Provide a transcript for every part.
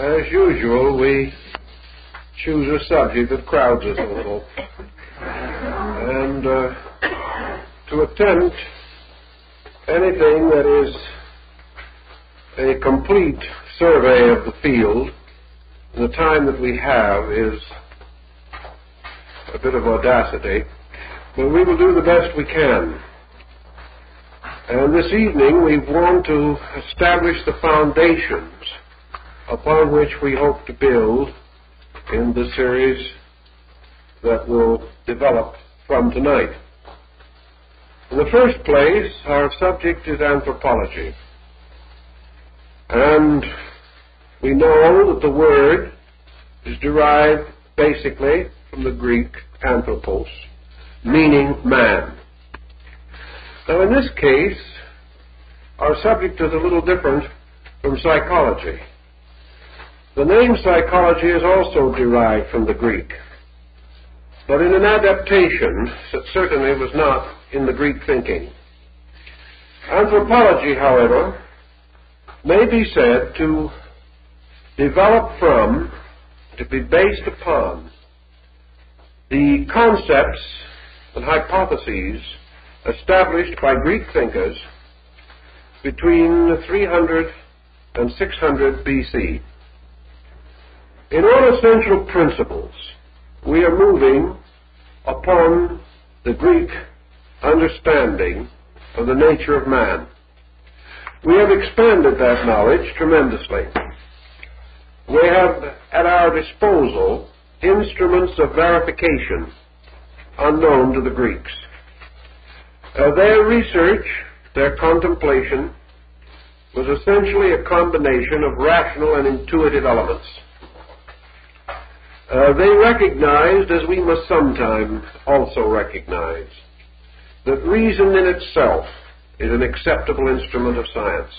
As usual, we choose a subject that crowds us a little. And uh, to attempt anything that is a complete survey of the field in the time that we have is a bit of audacity, but we will do the best we can. And this evening we want to establish the foundations upon which we hope to build in the series that will develop from tonight. In the first place, our subject is anthropology. And we know that the word is derived basically from the Greek anthropos, meaning man. Now, in this case, our subject is a little different from psychology. The name psychology is also derived from the Greek, but in an adaptation that certainly was not in the Greek thinking. Anthropology, however, may be said to develop from, to be based upon, the concepts and hypotheses established by Greek thinkers between 300 and 600 BC. In all essential principles, we are moving upon the Greek understanding of the nature of man. We have expanded that knowledge tremendously. We have at our disposal instruments of verification unknown to the Greeks. Uh, their research, their contemplation, was essentially a combination of rational and intuitive elements. Uh, they recognized, as we must sometimes also recognize, that reason in itself is an acceptable instrument of science.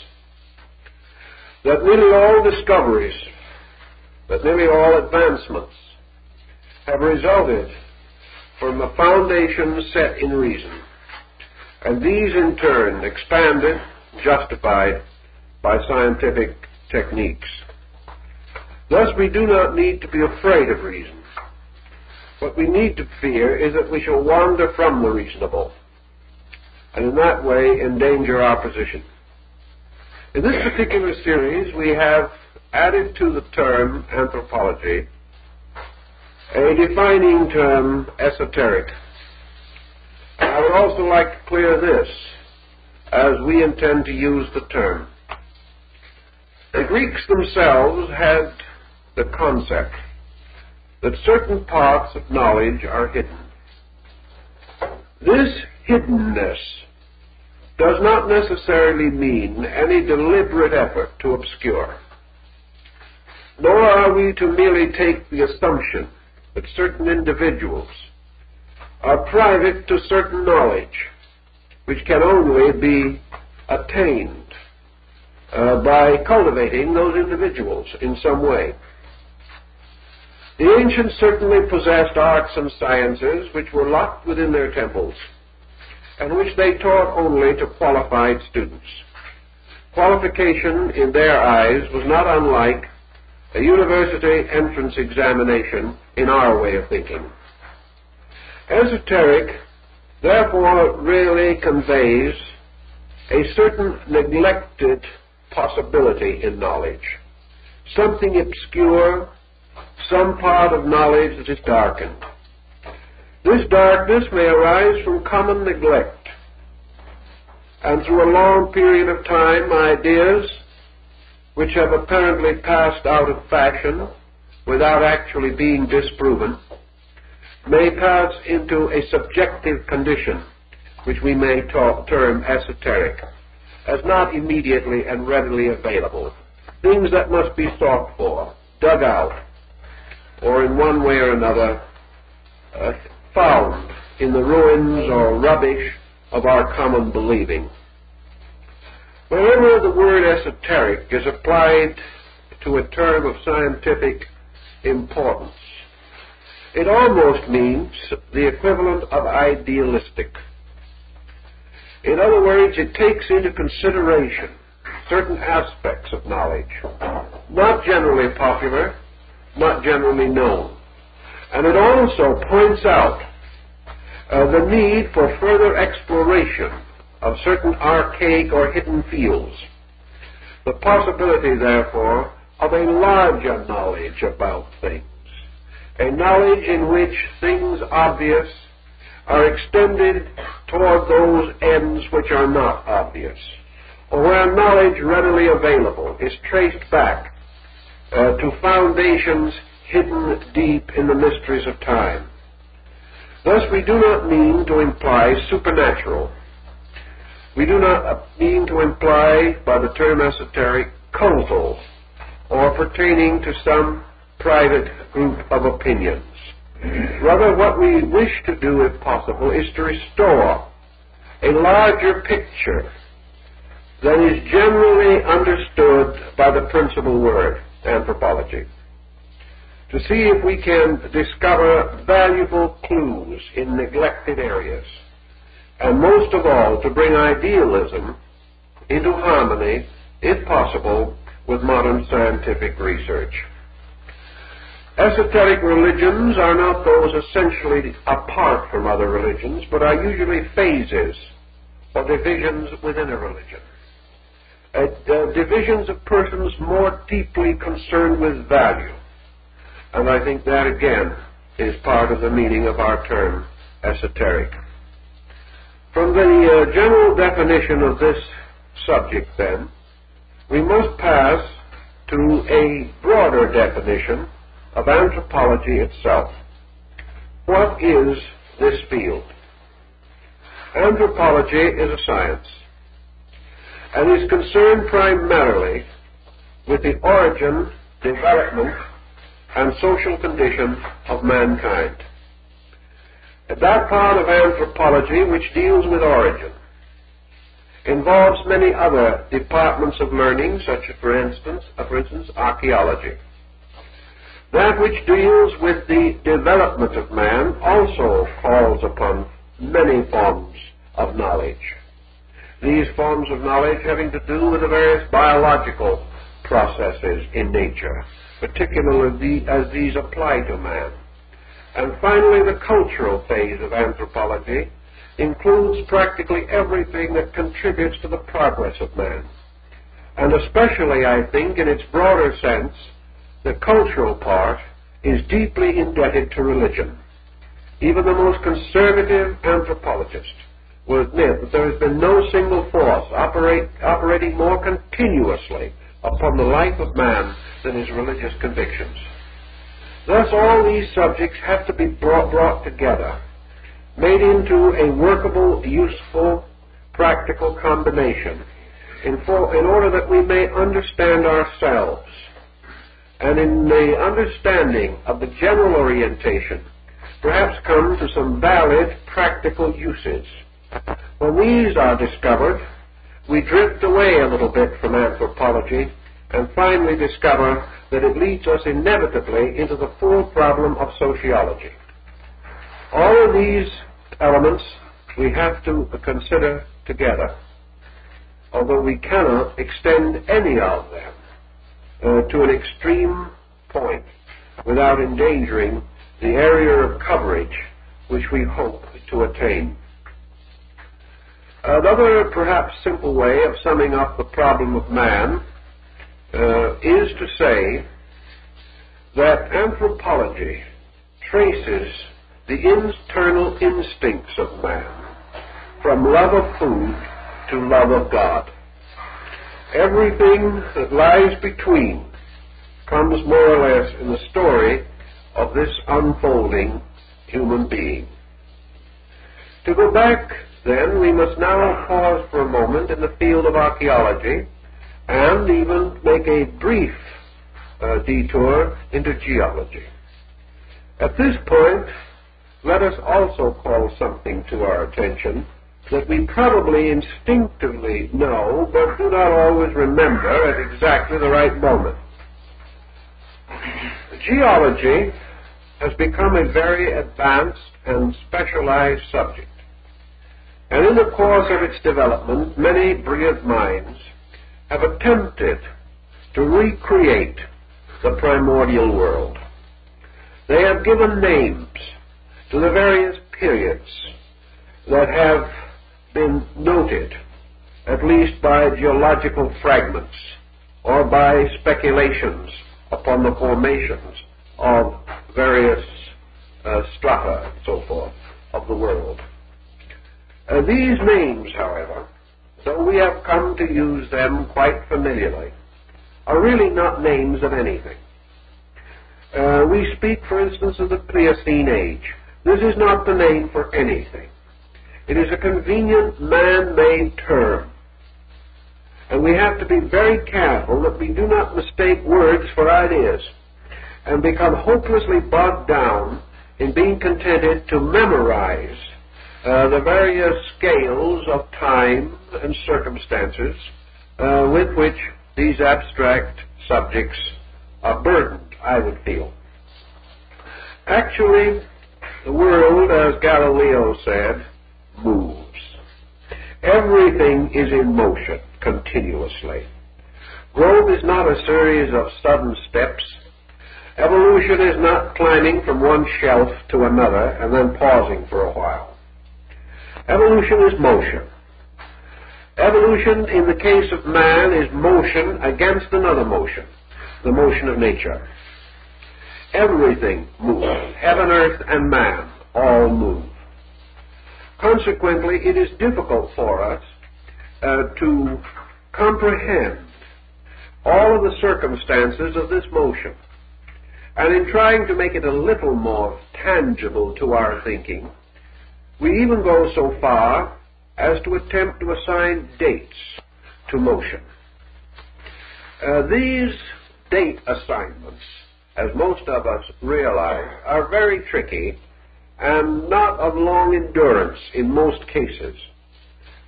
That nearly all discoveries, that nearly all advancements have resulted from a foundation set in reason, and these in turn expanded, justified by scientific techniques. Thus, we do not need to be afraid of reason. What we need to fear is that we shall wander from the reasonable, and in that way endanger our position. In this particular series, we have added to the term anthropology a defining term, esoteric. I would also like to clear this, as we intend to use the term. The Greeks themselves had the concept that certain parts of knowledge are hidden. This hiddenness does not necessarily mean any deliberate effort to obscure. Nor are we to merely take the assumption that certain individuals are private to certain knowledge, which can only be attained uh, by cultivating those individuals in some way. The ancients certainly possessed arts and sciences which were locked within their temples and which they taught only to qualified students. Qualification, in their eyes, was not unlike a university entrance examination in our way of thinking. Esoteric, therefore, really conveys a certain neglected possibility in knowledge, something obscure, some part of knowledge that is darkened. This darkness may arise from common neglect, and through a long period of time, ideas which have apparently passed out of fashion without actually being disproven may pass into a subjective condition which we may talk, term esoteric as not immediately and readily available. Things that must be sought for, dug out, or in one way or another uh, found in the ruins or rubbish of our common believing. Whenever the word esoteric is applied to a term of scientific importance, it almost means the equivalent of idealistic. In other words, it takes into consideration certain aspects of knowledge, not generally popular, not generally known. And it also points out uh, the need for further exploration of certain archaic or hidden fields. The possibility, therefore, of a larger knowledge about things, a knowledge in which things obvious are extended toward those ends which are not obvious, or where knowledge readily available is traced back uh, to foundations hidden deep in the mysteries of time. Thus, we do not mean to imply supernatural. We do not mean to imply by the term esoteric cultural or pertaining to some private group of opinions. Rather, what we wish to do, if possible, is to restore a larger picture that is generally understood by the principal word, anthropology. To see if we can discover valuable clues in neglected areas. And most of all, to bring idealism into harmony, if possible, with modern scientific research. Esoteric religions are not those essentially apart from other religions, but are usually phases or divisions within a religion. Uh, divisions of persons more deeply concerned with value. And I think that again is part of the meaning of our term esoteric. From the uh, general definition of this subject, then, we must pass to a broader definition of anthropology itself. What is this field? Anthropology is a science and is concerned primarily with the origin, development, and social condition of mankind. That part of anthropology which deals with origin involves many other departments of learning, such as, for instance, uh, for instance, archaeology. That which deals with the development of man also calls upon many forms of knowledge. These forms of knowledge having to do with the various biological processes in nature, particularly as these apply to man. And finally, the cultural phase of anthropology includes practically everything that contributes to the progress of man. And especially, I think, in its broader sense, the cultural part is deeply indebted to religion. Even the most conservative anthropologist will admit that there has been no single force operate, operating more continuously upon the life of man than his religious convictions. Thus, all these subjects have to be brought, brought together, made into a workable, useful, practical combination in, for, in order that we may understand ourselves and in the understanding of the general orientation, perhaps come to some valid practical uses. When these are discovered, we drift away a little bit from anthropology and finally discover that it leads us inevitably into the full problem of sociology. All of these elements we have to consider together, although we cannot extend any of them uh, to an extreme point without endangering the area of coverage which we hope to attain. Another perhaps simple way of summing up the problem of man uh, is to say that anthropology traces the internal instincts of man from love of food to love of God. Everything that lies between comes more or less in the story of this unfolding human being. To go back, then, we must now pause for a moment in the field of archaeology and even make a brief uh, detour into geology. At this point, let us also call something to our attention that we probably instinctively know, but do not always remember at exactly the right moment. Geology has become a very advanced and specialized subject. And in the course of its development, many brilliant minds have attempted to recreate the primordial world. They have given names to the various periods that have been noted, at least by geological fragments or by speculations upon the formations of various uh, strata and so forth of the world. Uh, these names, however, though we have come to use them quite familiarly, are really not names of anything. Uh, we speak, for instance, of the Pliocene age. This is not the name for anything. It is a convenient man-made term. And we have to be very careful that we do not mistake words for ideas and become hopelessly bogged down in being contented to memorize uh, the various scales of time and circumstances uh, with which these abstract subjects are burdened, I would feel. Actually, the world, as Galileo said, moves. Everything is in motion continuously. Growth is not a series of sudden steps. Evolution is not climbing from one shelf to another and then pausing for a while. Evolution is motion. Evolution, in the case of man, is motion against another motion, the motion of nature. Everything moves. Heaven, earth, and man all move. Consequently, it is difficult for us uh, to comprehend all of the circumstances of this motion. And in trying to make it a little more tangible to our thinking, we even go so far as to attempt to assign dates to motion. Uh, these date assignments, as most of us realize, are very tricky and not of long endurance in most cases.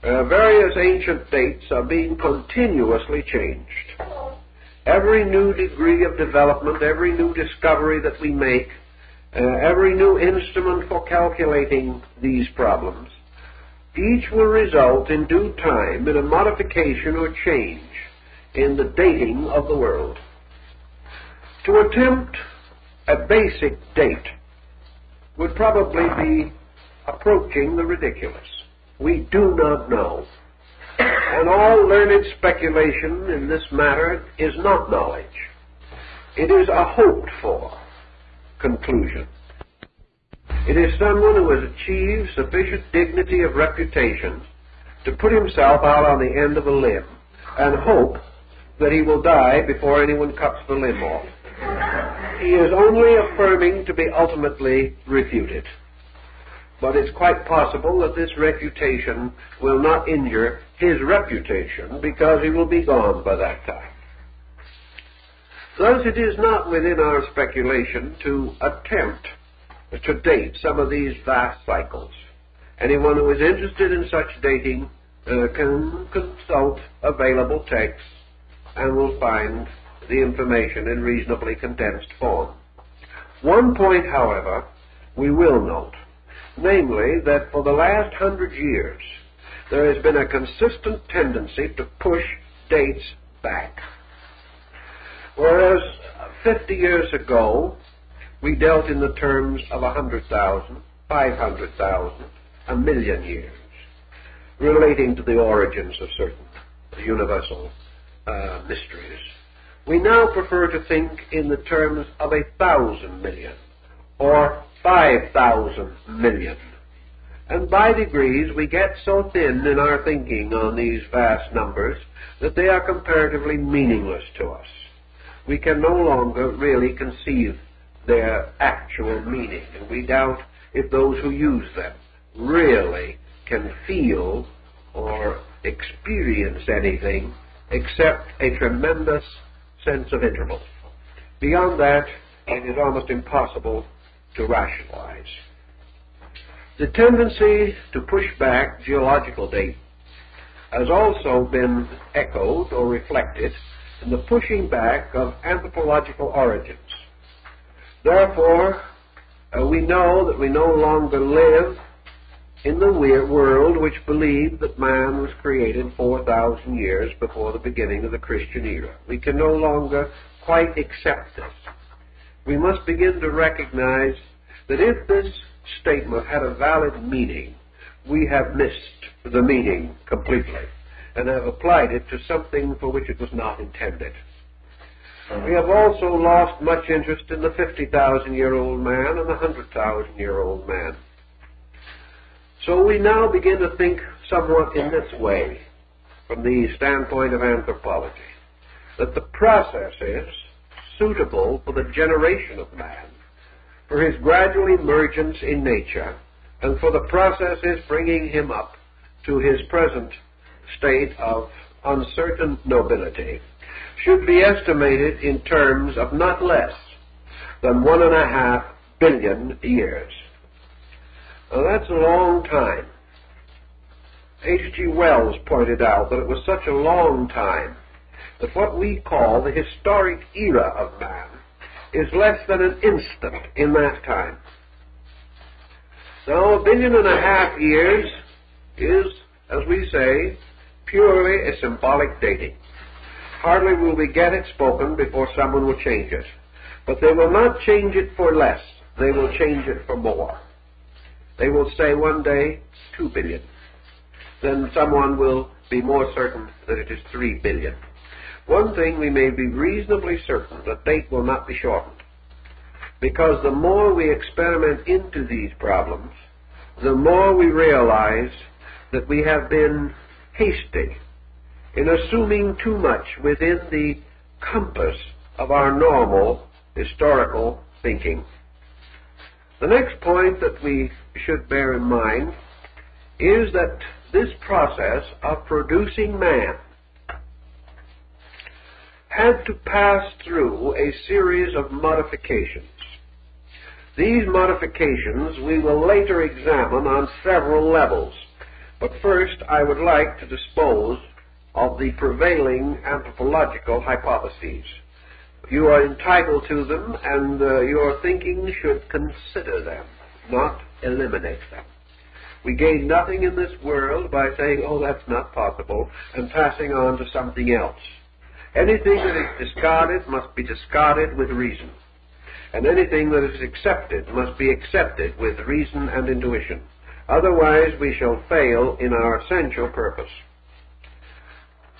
Uh, various ancient dates are being continuously changed. Every new degree of development, every new discovery that we make, uh, every new instrument for calculating these problems, each will result in due time in a modification or change in the dating of the world. To attempt a basic date would probably be approaching the ridiculous. We do not know. And all learned speculation in this matter is not knowledge. It is a hoped for conclusion. It is someone who has achieved sufficient dignity of reputation to put himself out on the end of a limb and hope that he will die before anyone cuts the limb off. He is only affirming to be ultimately refuted. But it's quite possible that this refutation will not injure his reputation because he will be gone by that time. Thus, it is not within our speculation to attempt to date some of these vast cycles. Anyone who is interested in such dating uh, can consult available texts and will find the information in reasonably condensed form. One point, however, we will note, namely that for the last hundred years there has been a consistent tendency to push dates back. Whereas 50 years ago, we dealt in the terms of a hundred thousand, five hundred thousand, a million years, relating to the origins of certain universal uh, mysteries. We now prefer to think in the terms of a thousand million or five thousand million. And by degrees we get so thin in our thinking on these vast numbers that they are comparatively meaningless to us. We can no longer really conceive their actual meaning. And we doubt if those who use them really can feel or experience anything except a tremendous sense of interval. Beyond that, it is almost impossible to rationalize. The tendency to push back geological date has also been echoed or reflected in the pushing back of anthropological origins. Therefore, uh, we know that we no longer live in the world which believed that man was created 4,000 years before the beginning of the Christian era. We can no longer quite accept this. We must begin to recognize that if this statement had a valid meaning, we have missed the meaning completely and have applied it to something for which it was not intended. Hmm. We have also lost much interest in the 50,000 year old man and the 100,000 year old man. So we now begin to think somewhat in this way from the standpoint of anthropology that the process is suitable for the generation of man, for his gradual emergence in nature, and for the processes bringing him up to his present state of uncertain nobility should be estimated in terms of not less than one and a half billion years. Now that's a long time. H.G. Wells pointed out that it was such a long time that what we call the historic era of man is less than an instant in that time. Now, a billion and a half years is, as we say, purely a symbolic dating. Hardly will we get it spoken before someone will change it. But they will not change it for less. They will change it for more. They will say one day, two billion. Then someone will be more certain that it is three billion. One thing we may be reasonably certain, that date will not be shortened. Because the more we experiment into these problems, the more we realize that we have been hasty in assuming too much within the compass of our normal historical thinking. The next point that we should bear in mind is that this process of producing man had to pass through a series of modifications. These modifications we will later examine on several levels. But first, I would like to dispose of the prevailing anthropological hypotheses. You are entitled to them, and uh, your thinking should consider them, not eliminate them. We gain nothing in this world by saying, oh, that's not possible, and passing on to something else. Anything that is discarded must be discarded with reason. And anything that is accepted must be accepted with reason and intuition. Otherwise, we shall fail in our essential purpose.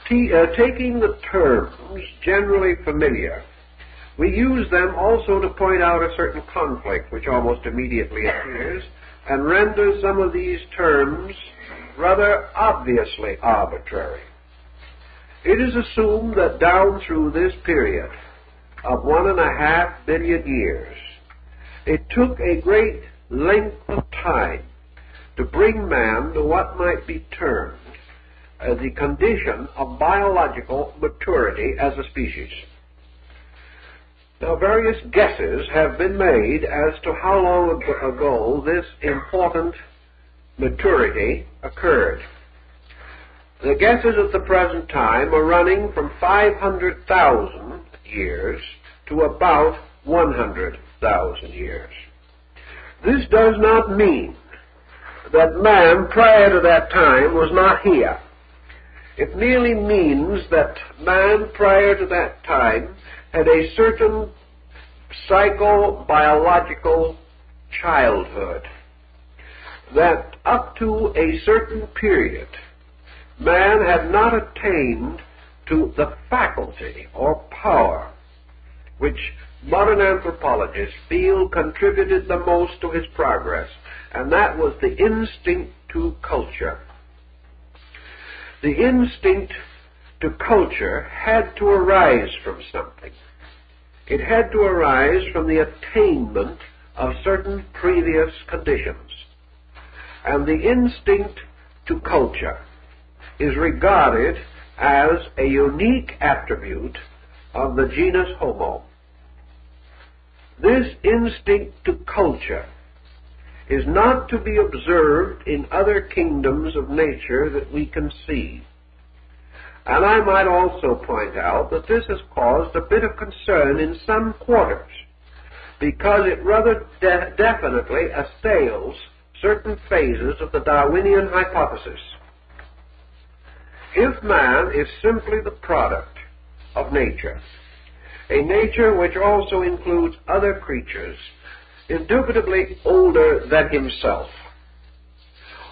T- uh, taking the terms generally familiar, we use them also to point out a certain conflict which almost immediately appears and renders some of these terms rather obviously arbitrary. It is assumed that down through this period of one and a half billion years, it took a great length of time to bring man to what might be termed uh, the condition of biological maturity as a species. Now, various guesses have been made as to how long ago this important maturity occurred. The guesses at the present time are running from 500,000 years to about 100,000 years. This does not mean that man prior to that time was not here. It merely means that man prior to that time had a certain psychobiological childhood that up to a certain period man had not attained to the faculty or power which modern anthropologists feel contributed the most to his progress, and that was the instinct to culture. The instinct to culture had to arise from something. It had to arise from the attainment of certain previous conditions. And the instinct to culture is regarded as a unique attribute of the genus Homo. This instinct to culture is not to be observed in other kingdoms of nature that we can see. And I might also point out that this has caused a bit of concern in some quarters, because it rather de- definitely assails certain phases of the Darwinian hypothesis. If man is simply the product of nature, a nature which also includes other creatures, indubitably older than himself,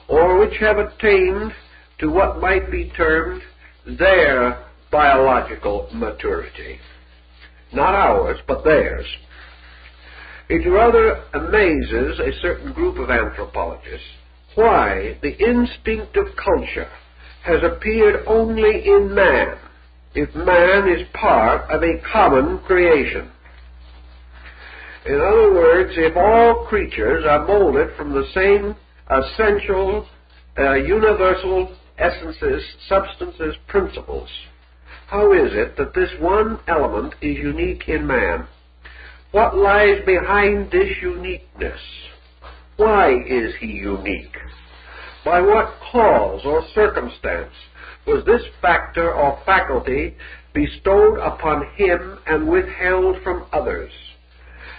or which have attained to what might be termed their biological maturity. Not ours, but theirs. It rather amazes a certain group of anthropologists why the instinct of culture has appeared only in man if man is part of a common creation. In other words, if all creatures are molded from the same essential, uh, universal essences, substances, principles, how is it that this one element is unique in man? What lies behind this uniqueness? Why is he unique? By what cause or circumstance was this factor or faculty bestowed upon him and withheld from others?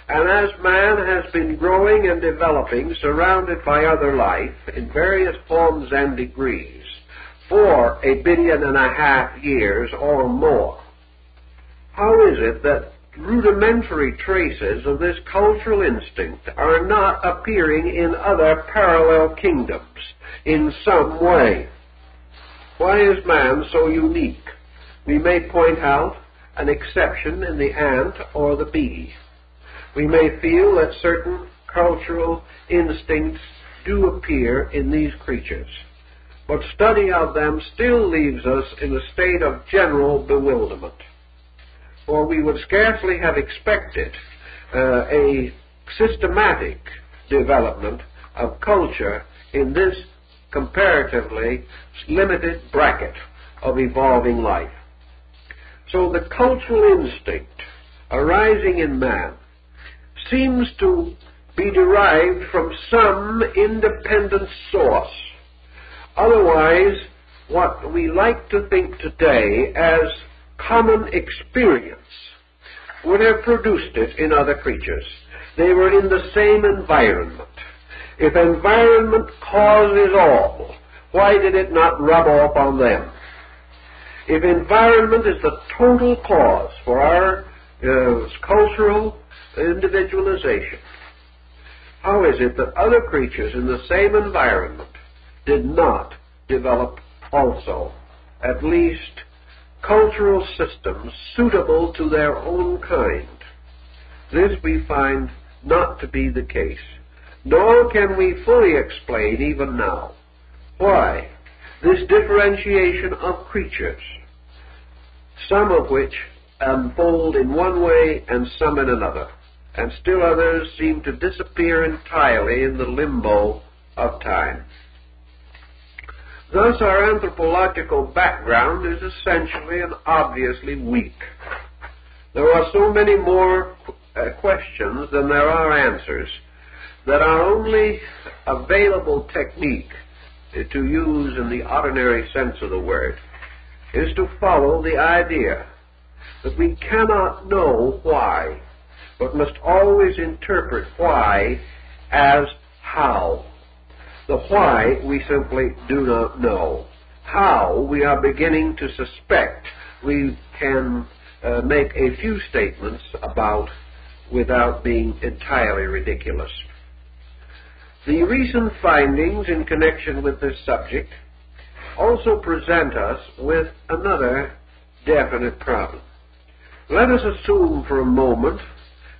And as man has been growing and developing, surrounded by other life in various forms and degrees, for a billion and a half years or more, how is it that rudimentary traces of this cultural instinct are not appearing in other parallel kingdoms in some way. Why is man so unique? We may point out an exception in the ant or the bee. We may feel that certain cultural instincts do appear in these creatures, but study of them still leaves us in a state of general bewilderment for we would scarcely have expected uh, a systematic development of culture in this comparatively limited bracket of evolving life. So the cultural instinct arising in man seems to be derived from some independent source. Otherwise, what we like to think today as common experience would have produced it in other creatures. They were in the same environment. If environment causes all, why did it not rub off on them? If environment is the total cause for our uh, cultural individualization, how is it that other creatures in the same environment did not develop also, at least cultural systems suitable to their own kind. This we find not to be the case, nor can we fully explain even now why this differentiation of creatures, some of which unfold in one way and some in another, and still others seem to disappear entirely in the limbo of time. Thus, our anthropological background is essentially and obviously weak. There are so many more uh, questions than there are answers that our only available technique to use in the ordinary sense of the word is to follow the idea that we cannot know why, but must always interpret why as how. The why we simply do not know. How we are beginning to suspect we can uh, make a few statements about without being entirely ridiculous. The recent findings in connection with this subject also present us with another definite problem. Let us assume for a moment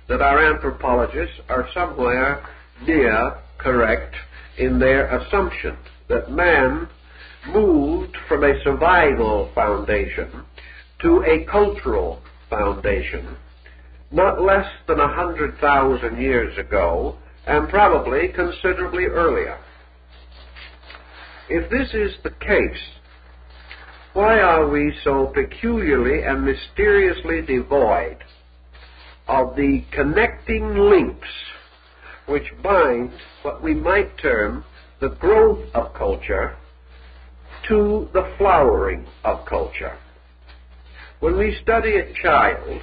that our anthropologists are somewhere near correct in their assumption that man moved from a survival foundation to a cultural foundation not less than a hundred thousand years ago and probably considerably earlier. If this is the case, why are we so peculiarly and mysteriously devoid of the connecting links which bind what we might term the growth of culture to the flowering of culture. When we study a child,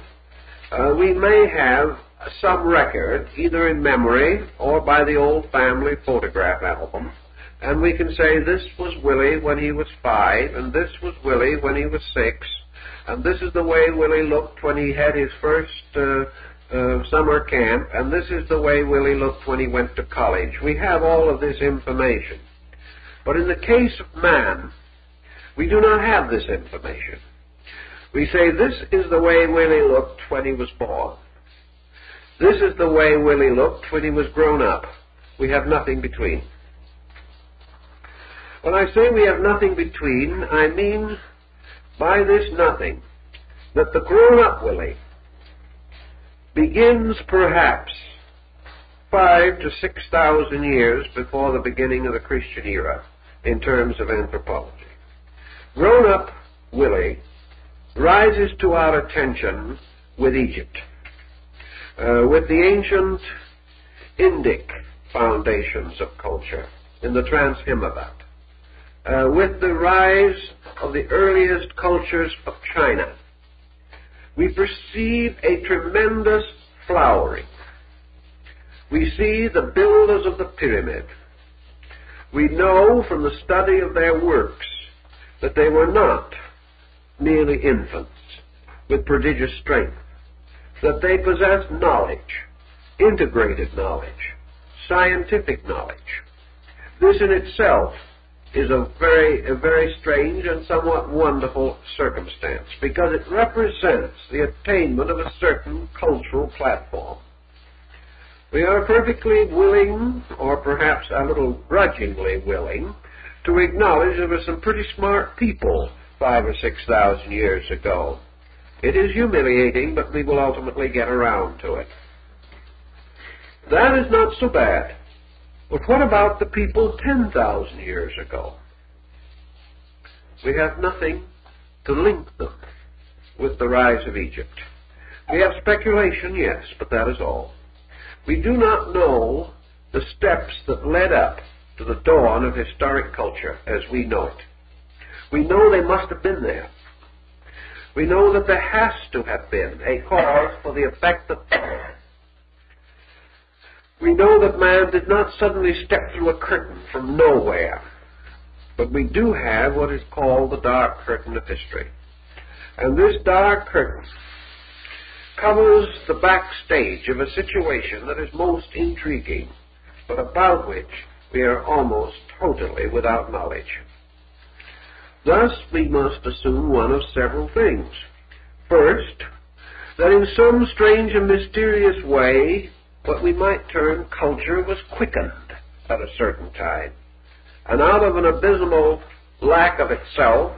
uh, we may have some record, either in memory or by the old family photograph album, and we can say this was Willie when he was five, and this was Willie when he was six, and this is the way Willie looked when he had his first uh, uh, summer camp, and this is the way Willie looked when he went to college. We have all of this information. But in the case of man, we do not have this information. We say this is the way Willie looked when he was born. This is the way Willie looked when he was grown up. We have nothing between. When I say we have nothing between, I mean by this nothing that the grown up Willie begins perhaps five to six thousand years before the beginning of the Christian era in terms of anthropology. Grown up Willie rises to our attention with Egypt, uh, with the ancient Indic foundations of culture in the Trans-Himavat, uh, with the rise of the earliest cultures of China. We perceive a tremendous flowering. We see the builders of the pyramid. We know from the study of their works that they were not merely infants with prodigious strength, that they possess knowledge, integrated knowledge, scientific knowledge. This in itself is a very, a very strange and somewhat wonderful circumstance because it represents the attainment of a certain cultural platform. We are perfectly willing, or perhaps a little grudgingly willing, to acknowledge there were some pretty smart people five or six thousand years ago. It is humiliating, but we will ultimately get around to it. That is not so bad. But what about the people 10,000 years ago? We have nothing to link them with the rise of Egypt. We have speculation, yes, but that is all. We do not know the steps that led up to the dawn of historic culture as we know it. We know they must have been there. We know that there has to have been a cause for the effect that followed. We know that man did not suddenly step through a curtain from nowhere, but we do have what is called the dark curtain of history. And this dark curtain covers the backstage of a situation that is most intriguing, but about which we are almost totally without knowledge. Thus, we must assume one of several things. First, that in some strange and mysterious way, what we might term culture was quickened at a certain time. And out of an abysmal lack of itself,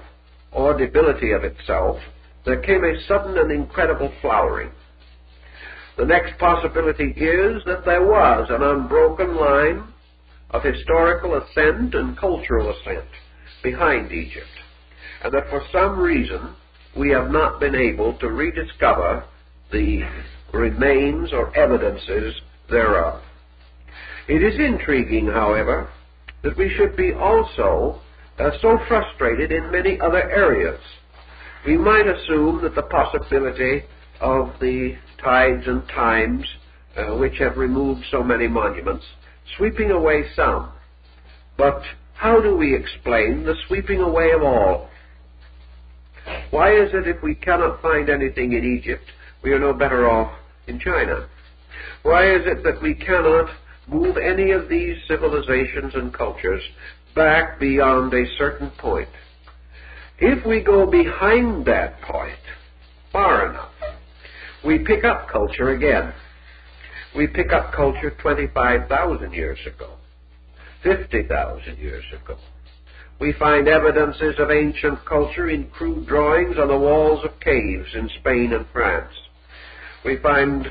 or debility of itself, there came a sudden and incredible flowering. The next possibility is that there was an unbroken line of historical ascent and cultural ascent behind Egypt, and that for some reason we have not been able to rediscover the remains or evidences thereof. It is intriguing, however, that we should be also uh, so frustrated in many other areas. We might assume that the possibility of the tides and times uh, which have removed so many monuments, sweeping away some. But how do we explain the sweeping away of all? Why is it if we cannot find anything in Egypt, we are no better off in China? Why is it that we cannot move any of these civilizations and cultures back beyond a certain point? If we go behind that point far enough, we pick up culture again. We pick up culture 25,000 years ago, 50,000 years ago. We find evidences of ancient culture in crude drawings on the walls of caves in Spain and France. We find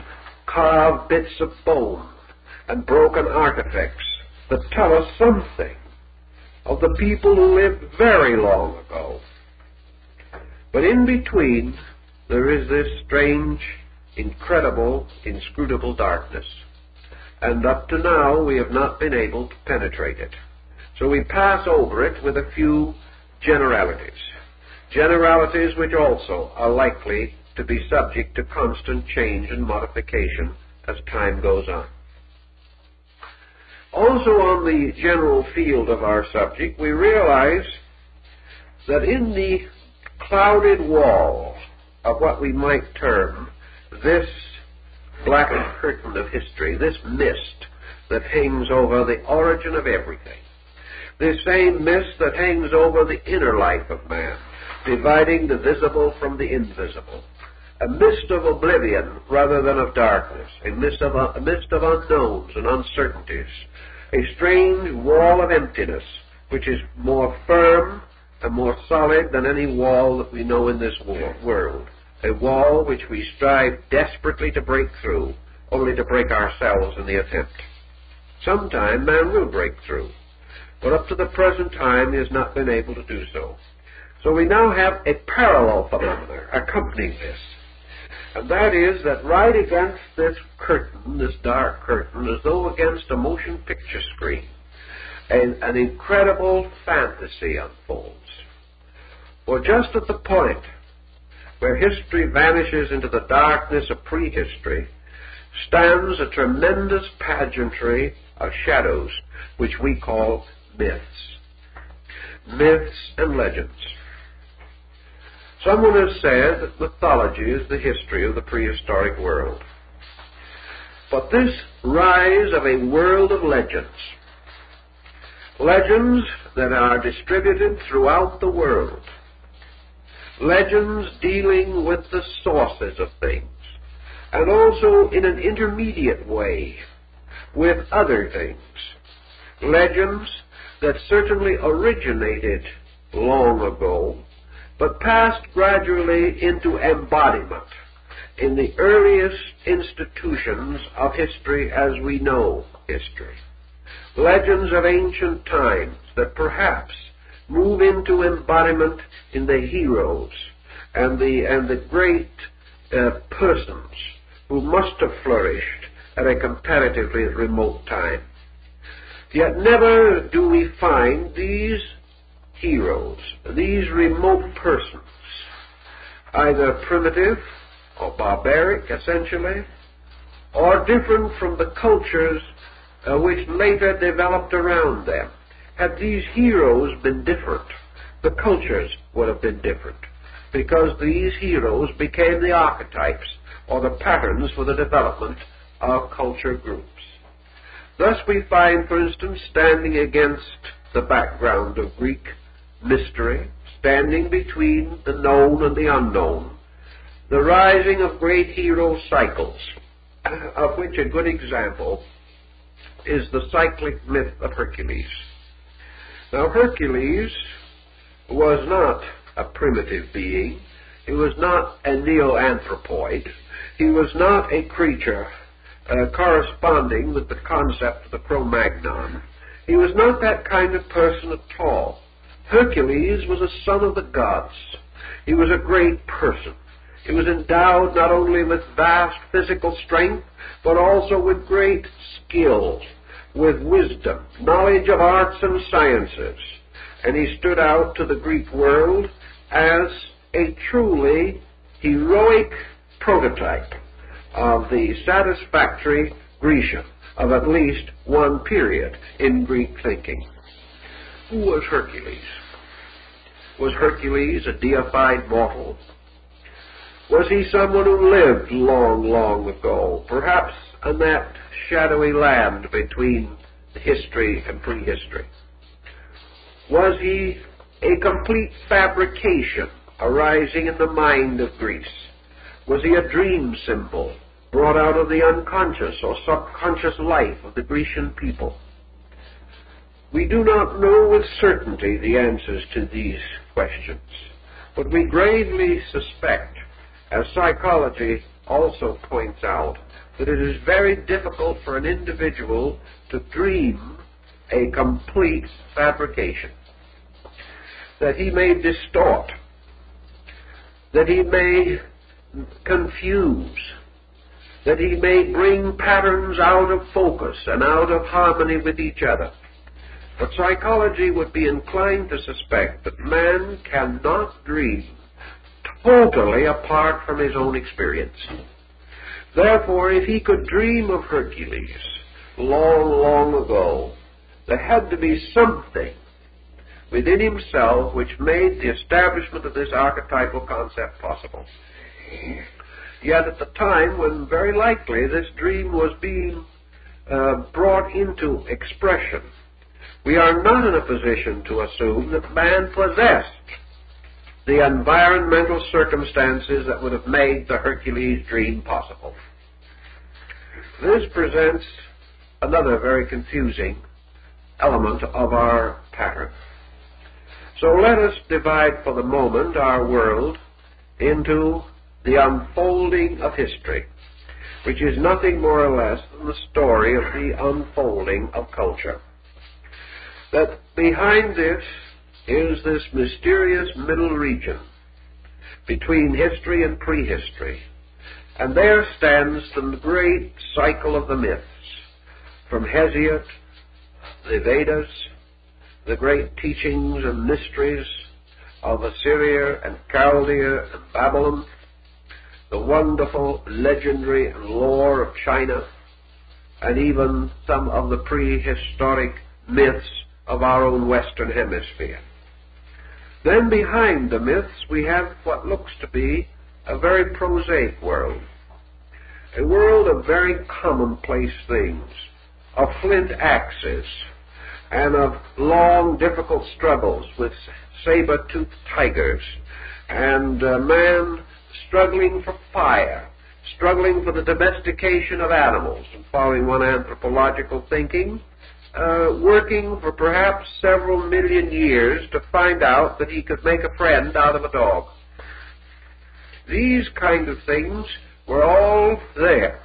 carved bits of bone and broken artifacts that tell us something of the people who lived very long ago. But in between, there is this strange, incredible, inscrutable darkness. And up to now, we have not been able to penetrate it. So we pass over it with a few generalities. Generalities which also are likely to be subject to constant change and modification as time goes on. Also on the general field of our subject, we realize that in the clouded wall of what we might term this black curtain of history, this mist that hangs over the origin of everything, this same mist that hangs over the inner life of man, dividing the visible from the invisible, a mist of oblivion rather than of darkness, a mist of, a mist of unknowns and uncertainties, a strange wall of emptiness which is more firm and more solid than any wall that we know in this world, a wall which we strive desperately to break through, only to break ourselves in the attempt. Sometime man will break through, but up to the present time he has not been able to do so. So we now have a parallel phenomenon accompanying this. And that is that right against this curtain, this dark curtain, as though against a motion picture screen, an, an incredible fantasy unfolds. For just at the point where history vanishes into the darkness of prehistory, stands a tremendous pageantry of shadows, which we call myths. Myths and legends. Someone has said that mythology is the history of the prehistoric world. But this rise of a world of legends, legends that are distributed throughout the world, legends dealing with the sources of things, and also in an intermediate way with other things, legends that certainly originated long ago but passed gradually into embodiment in the earliest institutions of history as we know history. Legends of ancient times that perhaps move into embodiment in the heroes and the, and the great uh, persons who must have flourished at a comparatively remote time. Yet never do we find these heroes, these remote persons, either primitive or barbaric, essentially, or different from the cultures uh, which later developed around them. Had these heroes been different, the cultures would have been different, because these heroes became the archetypes or the patterns for the development of culture groups. Thus we find, for instance, standing against the background of Greek mystery, standing between the known and the unknown, the rising of great hero cycles, of which a good example is the cyclic myth of Hercules. Now, Hercules was not a primitive being. He was not a neo-anthropoid. He was not a creature uh, corresponding with the concept of the Cro-Magnon. He was not that kind of person at all. Hercules was a son of the gods. He was a great person. He was endowed not only with vast physical strength, but also with great skill, with wisdom, knowledge of arts and sciences. And he stood out to the Greek world as a truly heroic prototype of the satisfactory Grecian of at least one period in Greek thinking. Who was Hercules? Was Hercules a deified mortal? Was he someone who lived long, long ago, perhaps in that shadowy land between history and prehistory? Was he a complete fabrication arising in the mind of Greece? Was he a dream symbol brought out of the unconscious or subconscious life of the Grecian people? We do not know with certainty the answers to these questions, but we gravely suspect, as psychology also points out, that it is very difficult for an individual to dream a complete fabrication, that he may distort, that he may confuse, that he may bring patterns out of focus and out of harmony with each other. But psychology would be inclined to suspect that man cannot dream totally apart from his own experience. Therefore, if he could dream of Hercules long, long ago, there had to be something within himself which made the establishment of this archetypal concept possible. Yet at the time when very likely this dream was being uh, brought into expression, we are not in a position to assume that man possessed the environmental circumstances that would have made the Hercules dream possible. This presents another very confusing element of our pattern. So let us divide for the moment our world into the unfolding of history, which is nothing more or less than the story of the unfolding of culture. That behind this is this mysterious middle region between history and prehistory. And there stands the great cycle of the myths, from Hesiod, the Vedas, the great teachings and mysteries of Assyria and Chaldea and Babylon, the wonderful legendary lore of China, and even some of the prehistoric myths of our own Western Hemisphere. Then behind the myths we have what looks to be a very prosaic world. A world of very commonplace things, of flint axes, and of long, difficult struggles with saber-toothed tigers, and a man struggling for fire, struggling for the domestication of animals, and following one anthropological thinking, uh, working for perhaps several million years to find out that he could make a friend out of a dog. These kind of things were all there.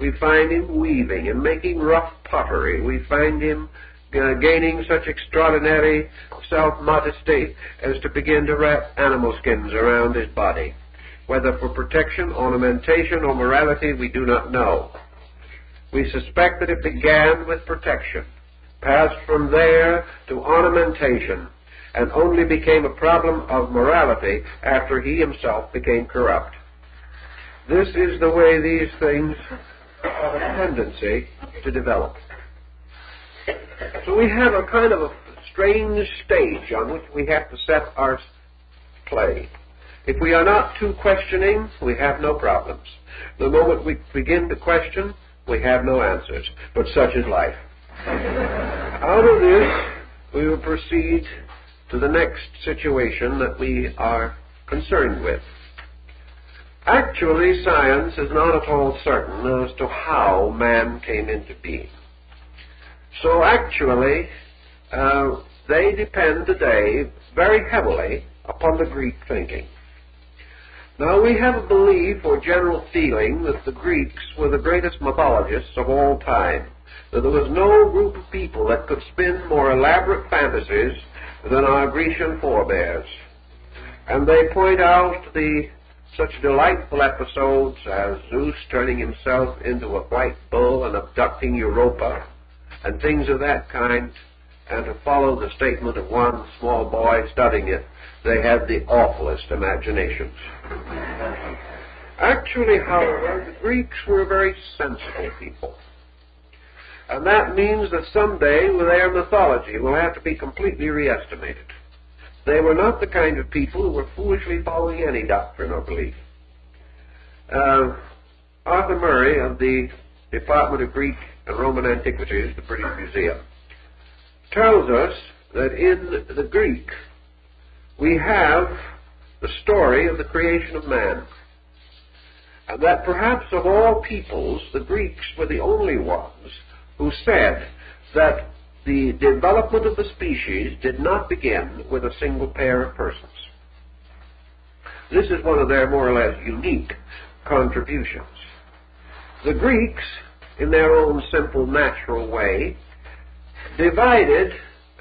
We find him weaving and making rough pottery. We find him uh, gaining such extraordinary self-modesty as to begin to wrap animal skins around his body. Whether for protection, ornamentation, or morality, we do not know. We suspect that it began with protection, passed from there to ornamentation, and only became a problem of morality after he himself became corrupt. This is the way these things have a tendency to develop. So we have a kind of a strange stage on which we have to set our play. If we are not too questioning, we have no problems. The moment we begin to question, we have no answers. But such is life. Out of this, we will proceed to the next situation that we are concerned with. Actually, science is not at all certain as to how man came into being. So actually, uh, they depend today very heavily upon the Greek thinking. Now we have a belief or general feeling that the Greeks were the greatest mythologists of all time, that there was no group of people that could spin more elaborate fantasies than our Grecian forebears. And they point out the such delightful episodes as Zeus turning himself into a white bull and abducting Europa, and things of that kind, and to follow the statement of one small boy studying it, they had the awfulest imaginations. Actually, however, the Greeks were a very sensible people. And that means that someday their mythology will have to be completely reestimated. They were not the kind of people who were foolishly following any doctrine or belief. Uh, Arthur Murray of the Department of Greek and Roman Antiquities, the British Museum, tells us that in the Greek we have the story of the creation of man. And that perhaps of all peoples, the Greeks were the only ones who said that the development of the species did not begin with a single pair of persons. This is one of their more or less unique contributions. The Greeks, in their own simple, natural way, divided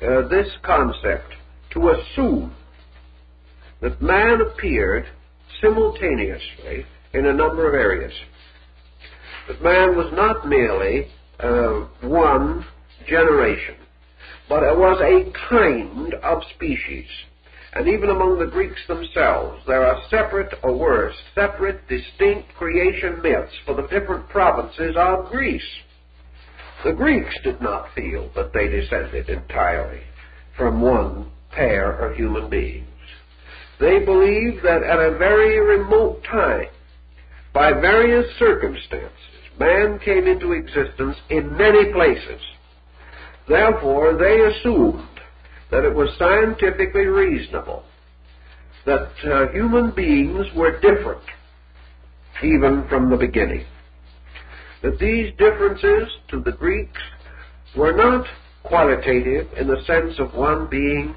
uh, this concept to assume that man appeared simultaneously in a number of areas. That man was not merely uh, one generation, but it was a kind of species. and even among the Greeks themselves, there are separate, or worse, separate, distinct creation myths for the different provinces of Greece. The Greeks did not feel that they descended entirely from one pair of human beings. They believed that at a very remote time, by various circumstances, man came into existence in many places. Therefore, they assumed that it was scientifically reasonable that uh, human beings were different even from the beginning. That these differences to the Greeks were not qualitative in the sense of one being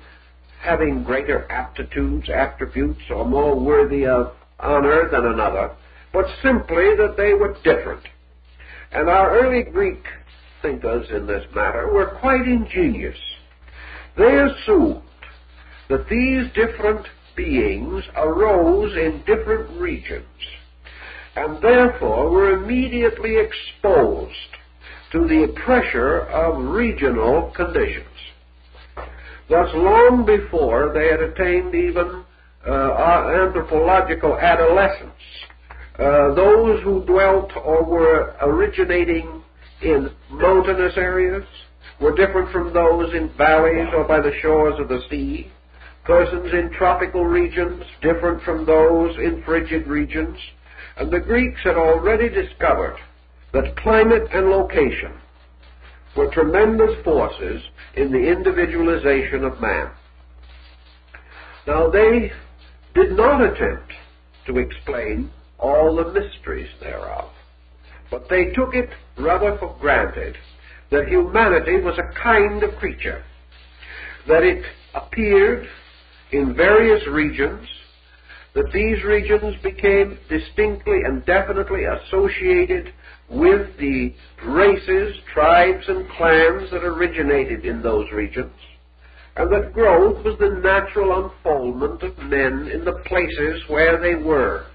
having greater aptitudes, attributes, or more worthy of honor than another, but simply that they were different. And our early Greek thinkers in this matter were quite ingenious. They assumed that these different beings arose in different regions and therefore were immediately exposed to the pressure of regional conditions. Thus, long before they had attained even uh, anthropological adolescence, uh, those who dwelt or were originating in mountainous areas were different from those in valleys or by the shores of the sea. Persons in tropical regions different from those in frigid regions. And the Greeks had already discovered that climate and location were tremendous forces in the individualization of man. Now, they did not attempt to explain all the mysteries thereof, but they took it rather for granted that humanity was a kind of creature, that it appeared in various regions, that these regions became distinctly and definitely associated with the races, tribes, and clans that originated in those regions, and that growth was the natural unfoldment of men in the places where they were,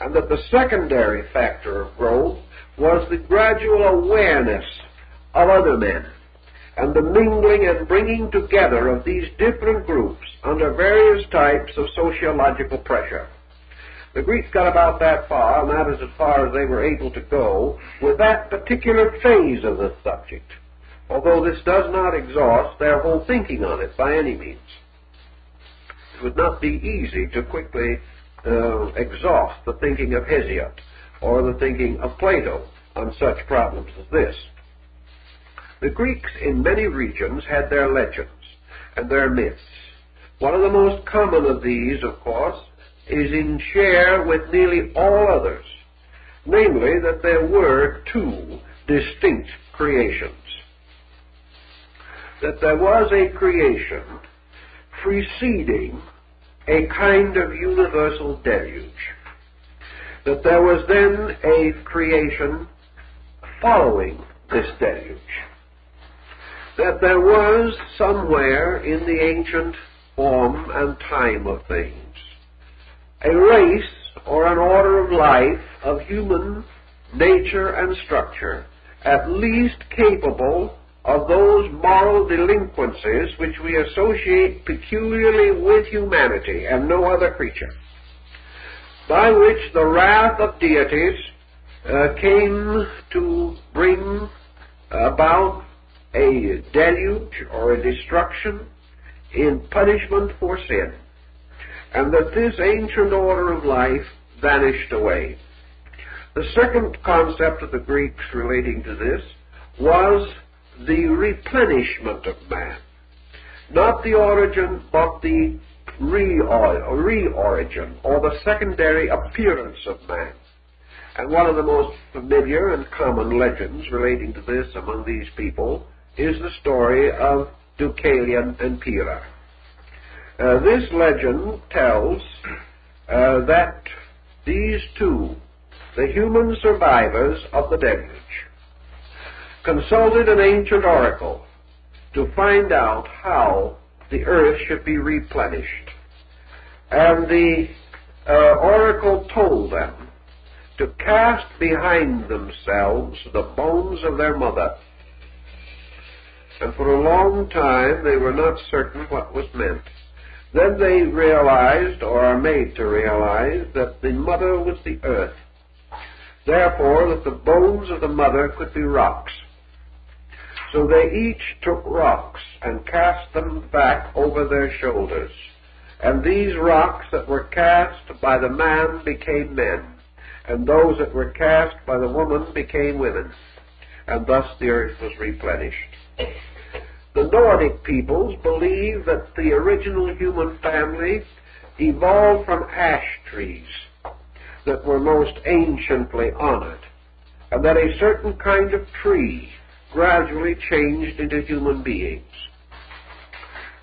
and that the secondary factor of growth was the gradual awareness of other men and the mingling and bringing together of these different groups under various types of sociological pressure. The Greeks got about that far, and that is as far as they were able to go with that particular phase of the subject, although this does not exhaust their whole thinking on it by any means. It would not be easy to quickly uh, exhaust the thinking of Hesiod or the thinking of Plato on such problems as this. The Greeks in many regions had their legends and their myths. One of the most common of these, of course, is in share with nearly all others, namely that there were two distinct creations. That there was a creation preceding a kind of universal deluge. That there was then a creation following this deluge. That there was somewhere in the ancient form and time of things a race or an order of life of human nature and structure at least capable of those moral delinquencies which we associate peculiarly with humanity and no other creature, by which the wrath of deities uh, came to bring about a deluge or a destruction in punishment for sin and that this ancient order of life vanished away. The second concept of the Greeks relating to this was the replenishment of man. Not the origin, but the re-origin, or the secondary appearance of man. And one of the most familiar and common legends relating to this among these people is the story of Deucalion and Pyrrha. Uh, this legend tells uh, that these two, the human survivors of the deluge, consulted an ancient oracle to find out how the earth should be replenished. And the uh, oracle told them to cast behind themselves the bones of their mother. And for a long time they were not certain what was meant. Then they realized, or are made to realize, that the mother was the earth. Therefore, that the bones of the mother could be rocks. So they each took rocks and cast them back over their shoulders. And these rocks that were cast by the man became men, and those that were cast by the woman became women. And thus the earth was replenished. The Nordic peoples believe that the original human family evolved from ash trees that were most anciently honored, and that a certain kind of tree gradually changed into human beings.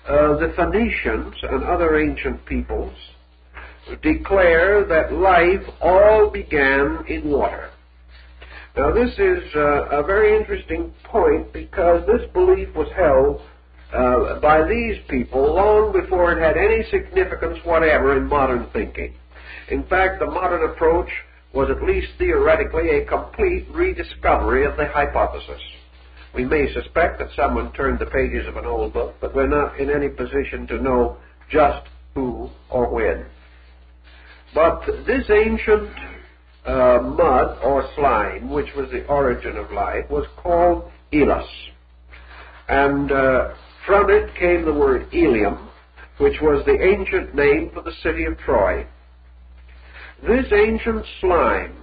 Uh, the Phoenicians and other ancient peoples declare that life all began in water. Now, this is uh, a very interesting point because this belief was held uh, by these people long before it had any significance whatever in modern thinking. In fact, the modern approach was at least theoretically a complete rediscovery of the hypothesis. We may suspect that someone turned the pages of an old book, but we're not in any position to know just who or when. But this ancient uh, mud or slime, which was the origin of life, was called Elos. And uh, from it came the word Ilium, which was the ancient name for the city of Troy. This ancient slime,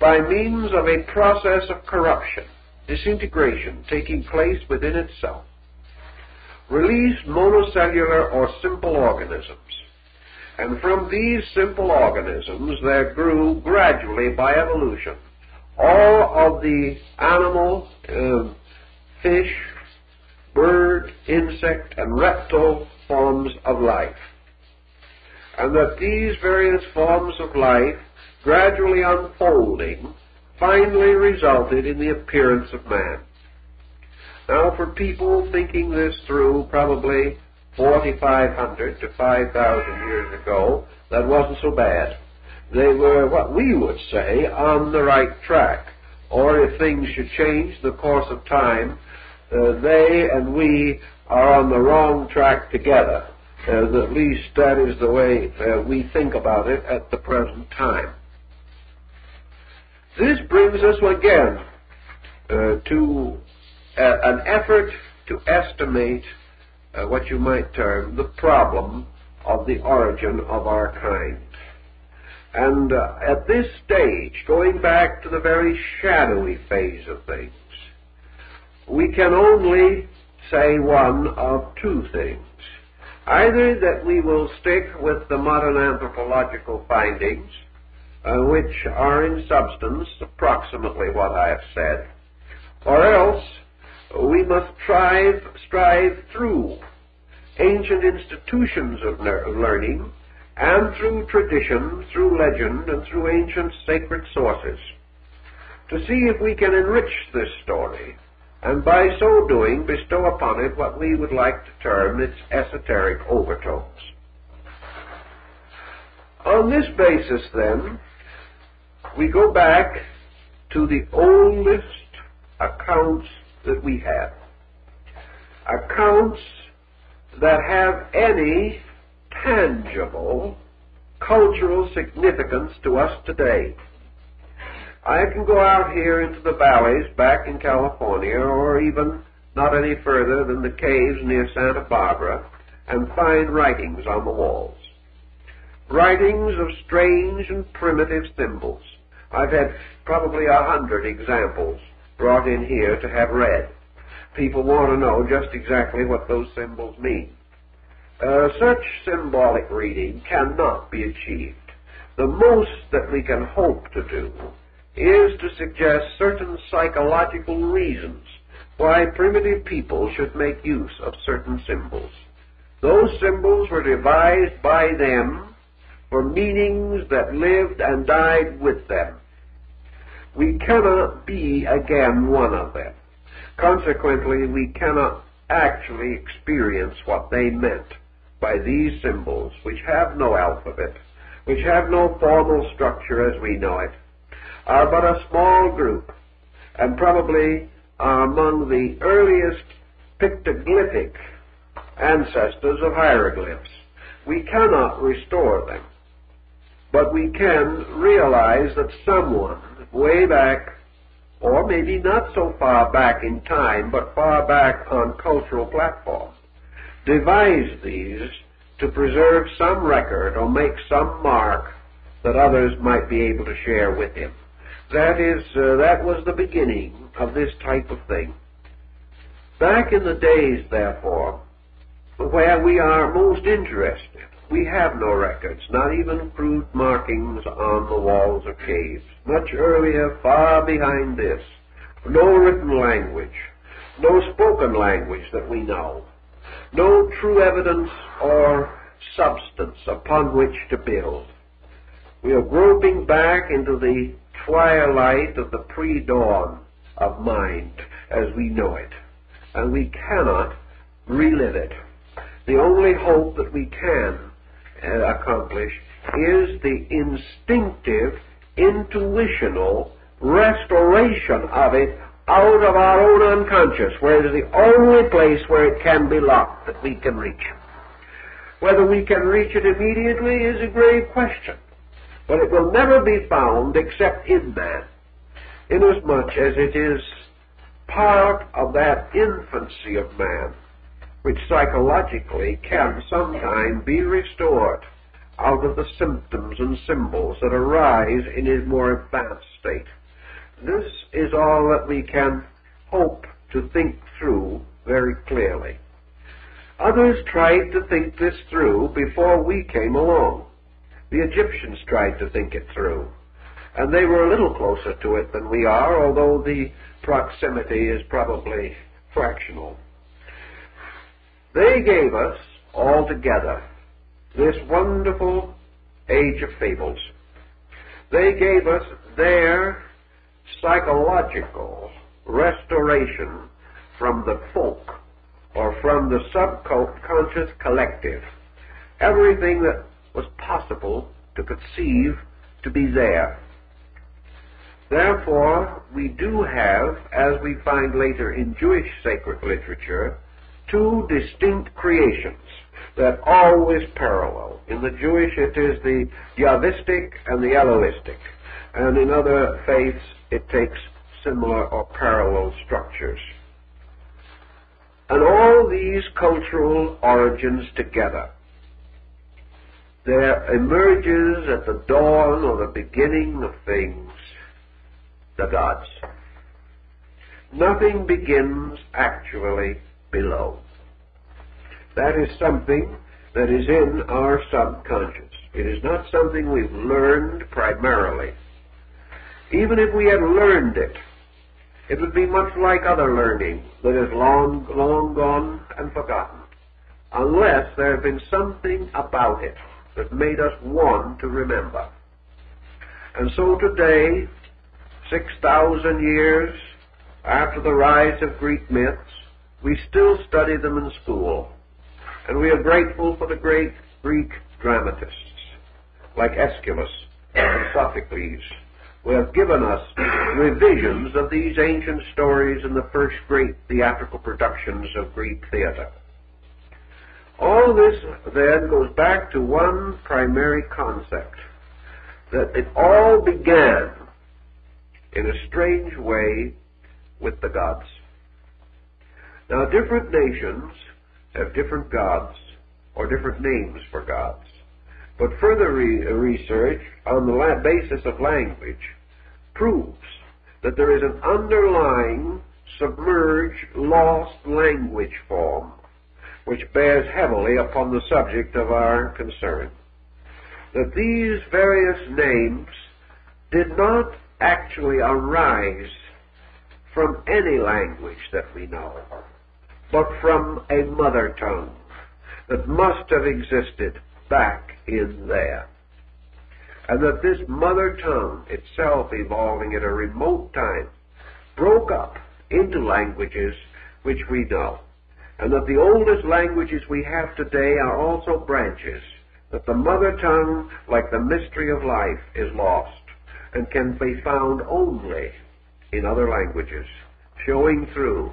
by means of a process of corruption, disintegration taking place within itself, released monocellular or simple organisms. And from these simple organisms there grew gradually by evolution all of the animal, uh, fish, bird, insect, and reptile forms of life and that these various forms of life, gradually unfolding, finally resulted in the appearance of man. Now, for people thinking this through probably 4,500 to 5,000 years ago, that wasn't so bad. They were what we would say on the right track. Or if things should change the course of time, uh, they and we are on the wrong track together. Uh, at least that is the way uh, we think about it at the present time. This brings us again uh, to uh, an effort to estimate uh, what you might term the problem of the origin of our kind. And uh, at this stage, going back to the very shadowy phase of things, we can only say one of two things. Either that we will stick with the modern anthropological findings, uh, which are in substance approximately what I have said, or else we must strive, strive through ancient institutions of learning and through tradition, through legend, and through ancient sacred sources to see if we can enrich this story and by so doing bestow upon it what we would like to term its esoteric overtones. On this basis, then, we go back to the oldest accounts that we have. Accounts that have any tangible cultural significance to us today. I can go out here into the valleys back in California, or even not any further than the caves near Santa Barbara, and find writings on the walls. Writings of strange and primitive symbols. I've had probably a hundred examples brought in here to have read. People want to know just exactly what those symbols mean. Uh, such symbolic reading cannot be achieved. The most that we can hope to do is to suggest certain psychological reasons why primitive people should make use of certain symbols. Those symbols were devised by them for meanings that lived and died with them. We cannot be again one of them. Consequently, we cannot actually experience what they meant by these symbols, which have no alphabet, which have no formal structure as we know it, are but a small group and probably are among the earliest pictoglyphic ancestors of hieroglyphs. We cannot restore them. But we can realize that someone way back, or maybe not so far back in time, but far back on cultural platforms, devised these to preserve some record or make some mark that others might be able to share with him. That is, uh, that was the beginning of this type of thing. Back in the days, therefore, where we are most interested, we have no records, not even crude markings on the walls of caves. Much earlier, far behind this, no written language, no spoken language that we know, no true evidence or substance upon which to build. We are groping back into the twilight of the pre-dawn of mind as we know it, and we cannot relive it. The only hope that we can uh, accomplish is the instinctive, intuitional restoration of it out of our own unconscious, where it is the only place where it can be locked that we can reach. Whether we can reach it immediately is a grave question, but it will never be found except in man, inasmuch as it is part of that infancy of man which psychologically can sometime be restored out of the symptoms and symbols that arise in his more advanced state. This is all that we can hope to think through very clearly. Others tried to think this through before we came along. The Egyptians tried to think it through, and they were a little closer to it than we are, although the proximity is probably fractional. They gave us altogether this wonderful age of fables. They gave us their psychological restoration from the folk or from the subconscious collective. Everything that was possible to conceive to be there. Therefore, we do have, as we find later in Jewish sacred literature, two distinct creations that always parallel. In the Jewish, it is the Yahvistic and the Elohistic, and in other faiths, it takes similar or parallel structures. And all these cultural origins together, there emerges at the dawn or the beginning of things the gods. Nothing begins actually below. That is something that is in our subconscious. It is not something we've learned primarily. Even if we had learned it, it would be much like other learning that is long, long gone and forgotten, unless there had been something about it that made us want to remember. And so today, 6,000 years after the rise of Greek myths, we still study them in school. And we are grateful for the great Greek dramatists, like Aeschylus and Sophocles, who have given us revisions of these ancient stories in the first great theatrical productions of Greek theater. All this then goes back to one primary concept that it all began in a strange way with the gods. Now, different nations have different gods or different names for gods. But further re- uh, research on the basis of language proves that there is an underlying, submerged, lost language form which bears heavily upon the subject of our concern. That these various names did not actually arise from any language that we know but from a mother tongue that must have existed back in there. And that this mother tongue itself evolving at a remote time broke up into languages which we know. And that the oldest languages we have today are also branches. That the mother tongue, like the mystery of life, is lost and can be found only in other languages, showing through,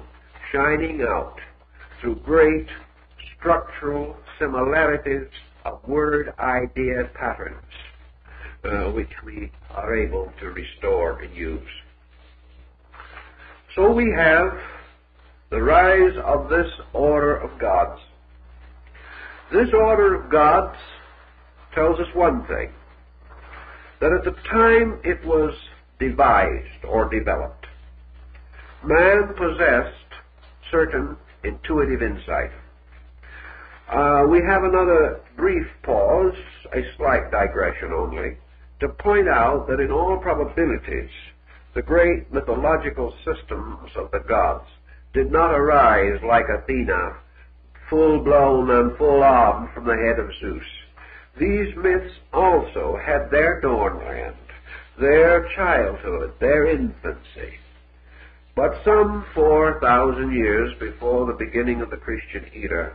shining out through great structural similarities of word idea patterns uh, which we are able to restore and use. So we have the rise of this order of gods. This order of gods tells us one thing that at the time it was devised or developed, man possessed certain intuitive insight. Uh, we have another brief pause, a slight digression only, to point out that in all probabilities, the great mythological systems of the gods did not arise like Athena, full blown and full armed from the head of Zeus. These myths also had their dawnland, their childhood, their infancy. But some 4,000 years before the beginning of the Christian era,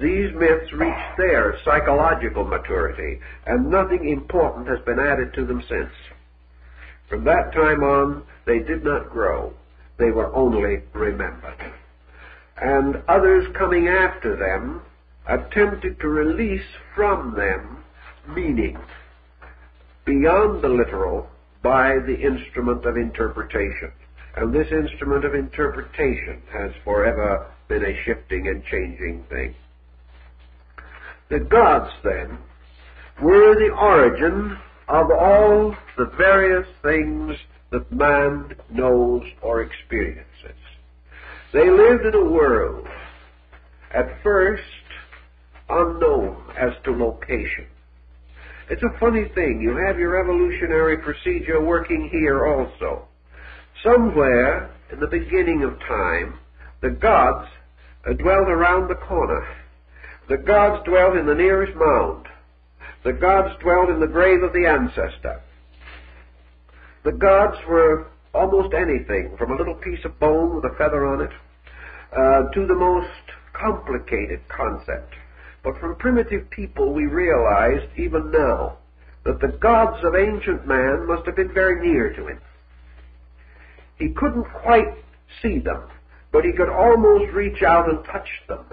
these myths reached their psychological maturity, and nothing important has been added to them since. From that time on, they did not grow. They were only remembered. And others coming after them attempted to release from them meaning beyond the literal by the instrument of interpretation. And this instrument of interpretation has forever been a shifting and changing thing. The gods, then, were the origin of all the various things that man knows or experiences. They lived in a world, at first, unknown as to location. It's a funny thing. You have your evolutionary procedure working here also. Somewhere in the beginning of time, the gods dwelt around the corner. The gods dwelt in the nearest mound. The gods dwelt in the grave of the ancestor. The gods were almost anything, from a little piece of bone with a feather on it, uh, to the most complicated concept. But from primitive people, we realized, even now, that the gods of ancient man must have been very near to him. He couldn't quite see them, but he could almost reach out and touch them.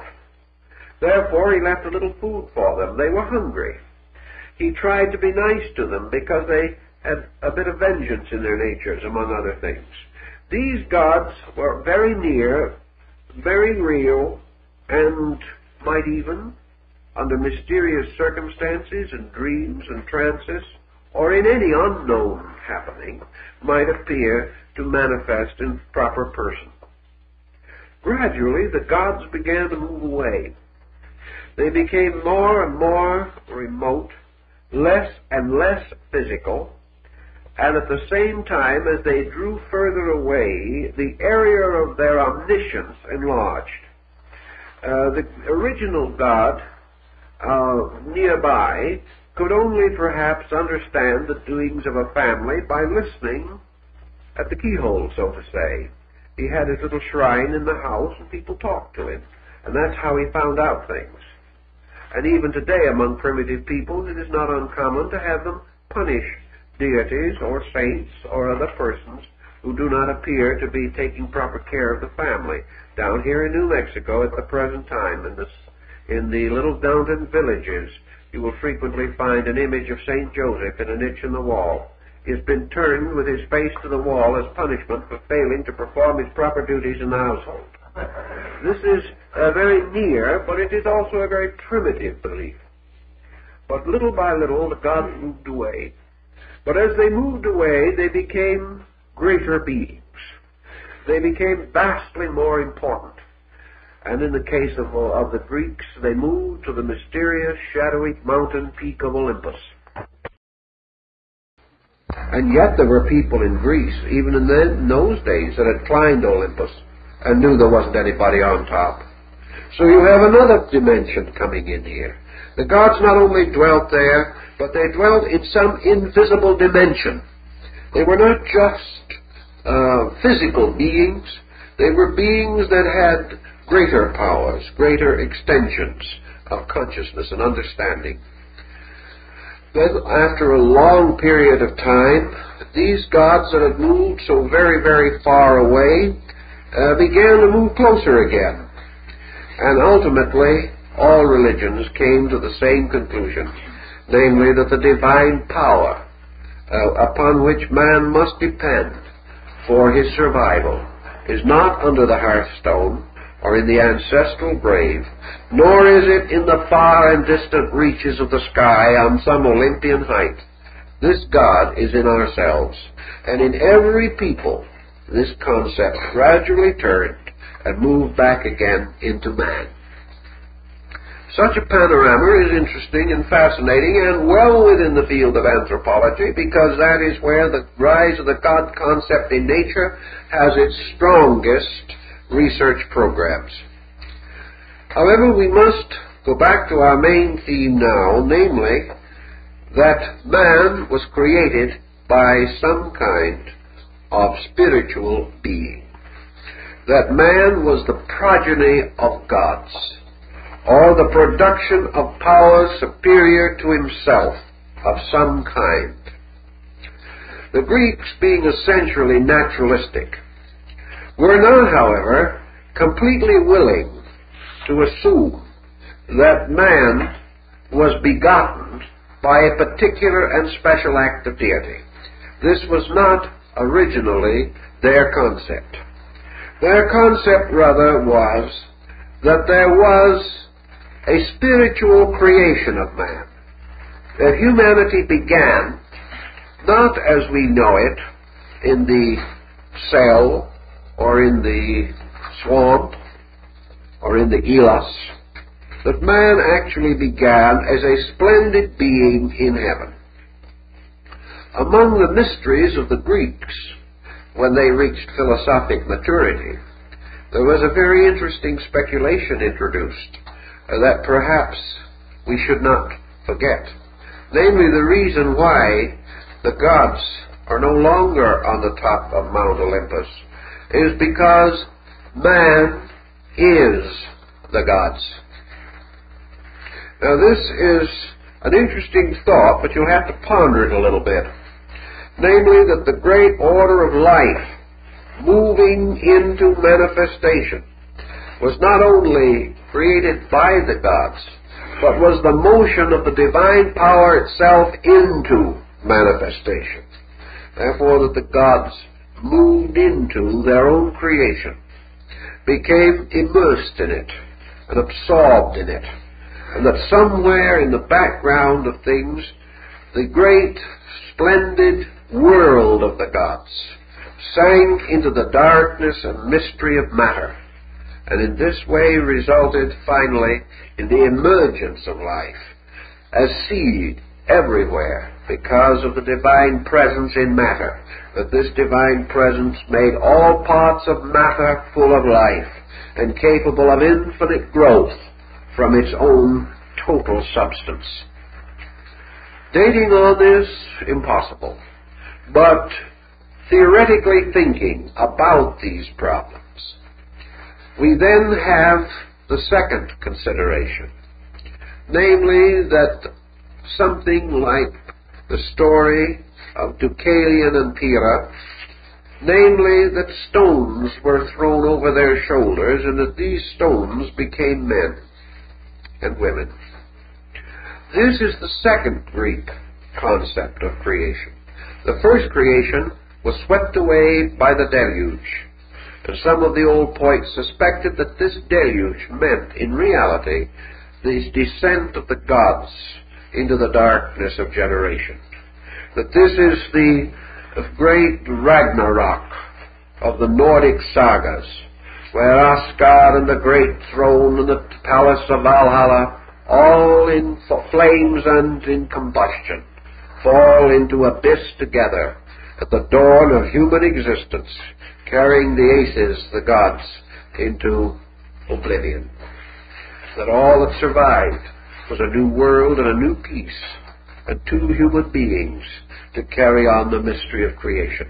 Therefore, he left a little food for them. They were hungry. He tried to be nice to them because they had a bit of vengeance in their natures, among other things. These gods were very near, very real, and might even, under mysterious circumstances and dreams and trances, or in any unknown happening, might appear to manifest in proper person. Gradually, the gods began to move away. They became more and more remote, less and less physical, and at the same time, as they drew further away, the area of their omniscience enlarged. Uh, the original God uh, nearby could only perhaps understand the doings of a family by listening at the keyhole, so to say. He had his little shrine in the house, and people talked to him. And that's how he found out things. And even today, among primitive peoples, it is not uncommon to have them punish deities or saints or other persons who do not appear to be taking proper care of the family. Down here in New Mexico at the present time, in, this, in the little mountain villages, you will frequently find an image of St. Joseph in a niche in the wall. Has been turned with his face to the wall as punishment for failing to perform his proper duties in the household. This is uh, very near, but it is also a very primitive belief. But little by little, the gods moved away. But as they moved away, they became greater beings. They became vastly more important. And in the case of, of the Greeks, they moved to the mysterious, shadowy mountain peak of Olympus. And yet there were people in Greece, even in, the, in those days, that had climbed Olympus and knew there wasn't anybody on top. So you have another dimension coming in here. The gods not only dwelt there, but they dwelt in some invisible dimension. They were not just uh, physical beings, they were beings that had greater powers, greater extensions of consciousness and understanding. Then, after a long period of time, these gods that had moved so very, very far away uh, began to move closer again. And ultimately, all religions came to the same conclusion, namely that the divine power uh, upon which man must depend for his survival is not under the hearthstone or in the ancestral grave, nor is it in the far and distant reaches of the sky on some Olympian height. This God is in ourselves, and in every people this concept gradually turned and moved back again into man. Such a panorama is interesting and fascinating and well within the field of anthropology because that is where the rise of the God concept in nature has its strongest research programs. However, we must go back to our main theme now, namely that man was created by some kind of spiritual being. That man was the progeny of gods, or the production of powers superior to himself of some kind. The Greeks, being essentially naturalistic, were not, however, completely willing to assume that man was begotten by a particular and special act of deity. This was not originally their concept. Their concept, rather, was that there was a spiritual creation of man. That humanity began not as we know it in the cell or in the swamp or in the elos, that man actually began as a splendid being in heaven. Among the mysteries of the Greeks, when they reached philosophic maturity, there was a very interesting speculation introduced uh, that perhaps we should not forget. Namely, the reason why the gods are no longer on the top of Mount Olympus is because man is the gods. Now, this is an interesting thought, but you'll have to ponder it a little bit. Namely, that the great order of life moving into manifestation was not only created by the gods, but was the motion of the divine power itself into manifestation. Therefore, that the gods moved into their own creation, became immersed in it, and absorbed in it, and that somewhere in the background of things, the great, splendid world of the gods sank into the darkness and mystery of matter, and in this way resulted finally in the emergence of life as seed everywhere because of the divine presence in matter, that this divine presence made all parts of matter full of life and capable of infinite growth from its own total substance. Dating on this, impossible. But theoretically thinking about these problems, we then have the second consideration, namely that something like the story of Deucalion and Pyrrha, namely that stones were thrown over their shoulders and that these stones became men and women. This is the second Greek concept of creation. The first creation was swept away by the deluge, and some of the old poets suspected that this deluge meant, in reality, the descent of the gods into the darkness of generation. That this is the great Ragnarok of the Nordic sagas, where Asgard and the great throne and the palace of Valhalla, all in flames and in combustion, fall into abyss together at the dawn of human existence, carrying the Aces, the gods, into oblivion. That all that survived was a new world and a new peace, and two human beings to carry on the mystery of creation.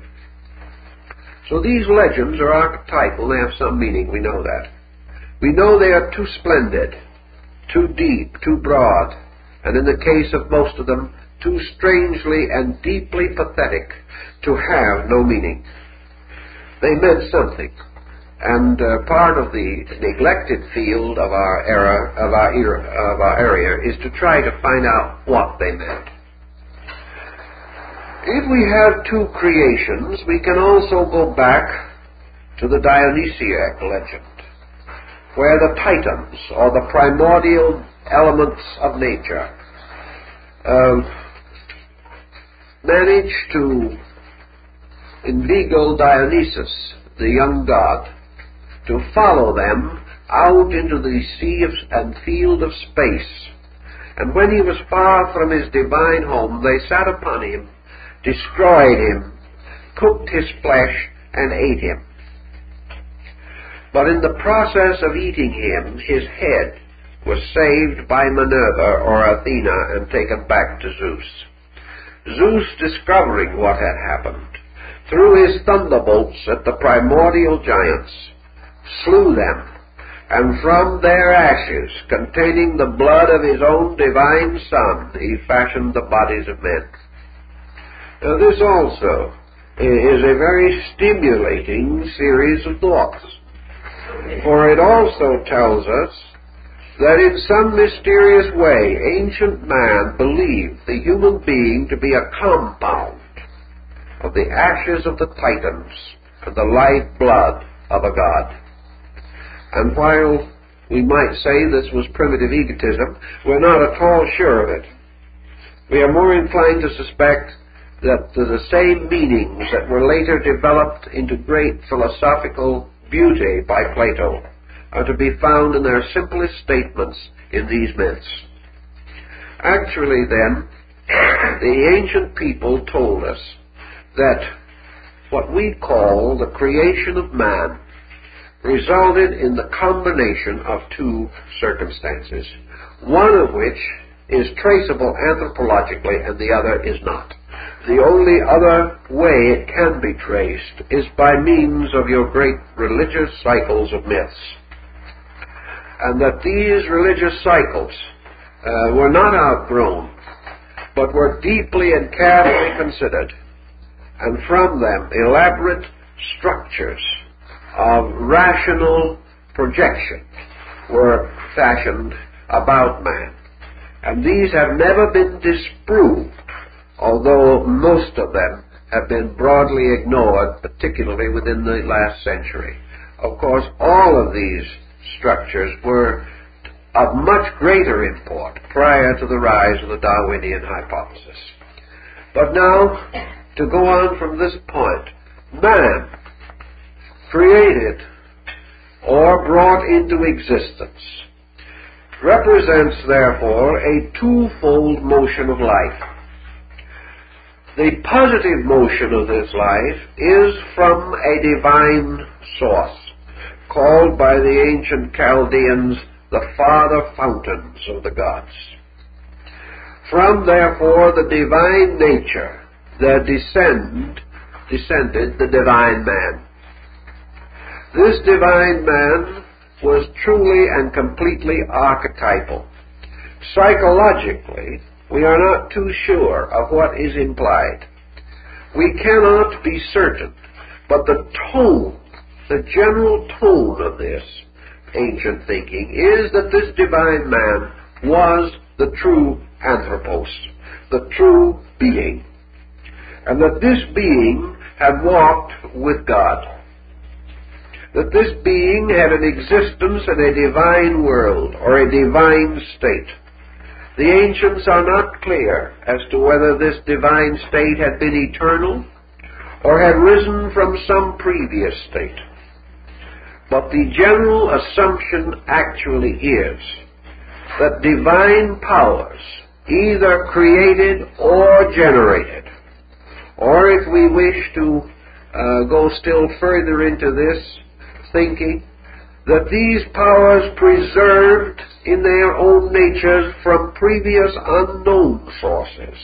So these legends are archetypal, they have some meaning, we know that. We know they are too splendid, too deep, too broad, and in the case of most of them, too strangely and deeply pathetic to have no meaning. They meant something, And uh, part of the neglected field of our era, of our, era, of our area, is to try to find out what they meant. If we have two creations, we can also go back to the Dionysiac legend, where the Titans, or the primordial elements of nature, uh, managed to inveigle Dionysus, the young god, to follow them out into the sea of, and field of space. And when he was far from his divine home, they sat upon him, destroyed him, cooked his flesh, and ate him. But in the process of eating him, his head was saved by Minerva or Athena and taken back to Zeus. Zeus, discovering what had happened, threw his thunderbolts at the primordial giants, slew them, and from their ashes, containing the blood of his own divine Son, he fashioned the bodies of men. Now this also is a very stimulating series of thoughts, for it also tells us that in some mysterious way ancient man believed the human being to be a compound of the ashes of the Titans and the life blood of a god. And while we might say this was primitive egotism, we're not at all sure of it. We are more inclined to suspect that the same meanings that were later developed into great philosophical beauty by Plato are to be found in their simplest statements in these myths. Actually, then, the ancient people told us that what we call the creation of man resulted in the combination of two circumstances, one of which is traceable anthropologically and the other is not. The only other way it can be traced is by means of your great religious cycles of myths. And that these religious cycles uh, were not outgrown, but were deeply and carefully considered, and from them elaborate structures of rational projection were fashioned about man. And these have never been disproved, although most of them have been broadly ignored, particularly within the last century. Of course, all of these structures were of much greater import prior to the rise of the Darwinian hypothesis. But now, to go on from this point, man created or brought into existence represents therefore a twofold motion of life. The positive motion of this life is from a divine source, called by the ancient Chaldeans the father fountains of the gods. From therefore the divine nature there descend, descended the divine man. This divine man was truly and completely archetypal. Psychologically, we are not too sure of what is implied. We cannot be certain, but the tone, the general tone of this ancient thinking is that this divine man was the true anthropos, the true being, and that this being had walked with God that this being had an existence in a divine world or a divine state. The ancients are not clear as to whether this divine state had been eternal or had risen from some previous state. But the general assumption actually is that divine powers either created or generated, or if we wish to uh, go still further into this, thinking that these powers preserved in their own natures from previous unknown sources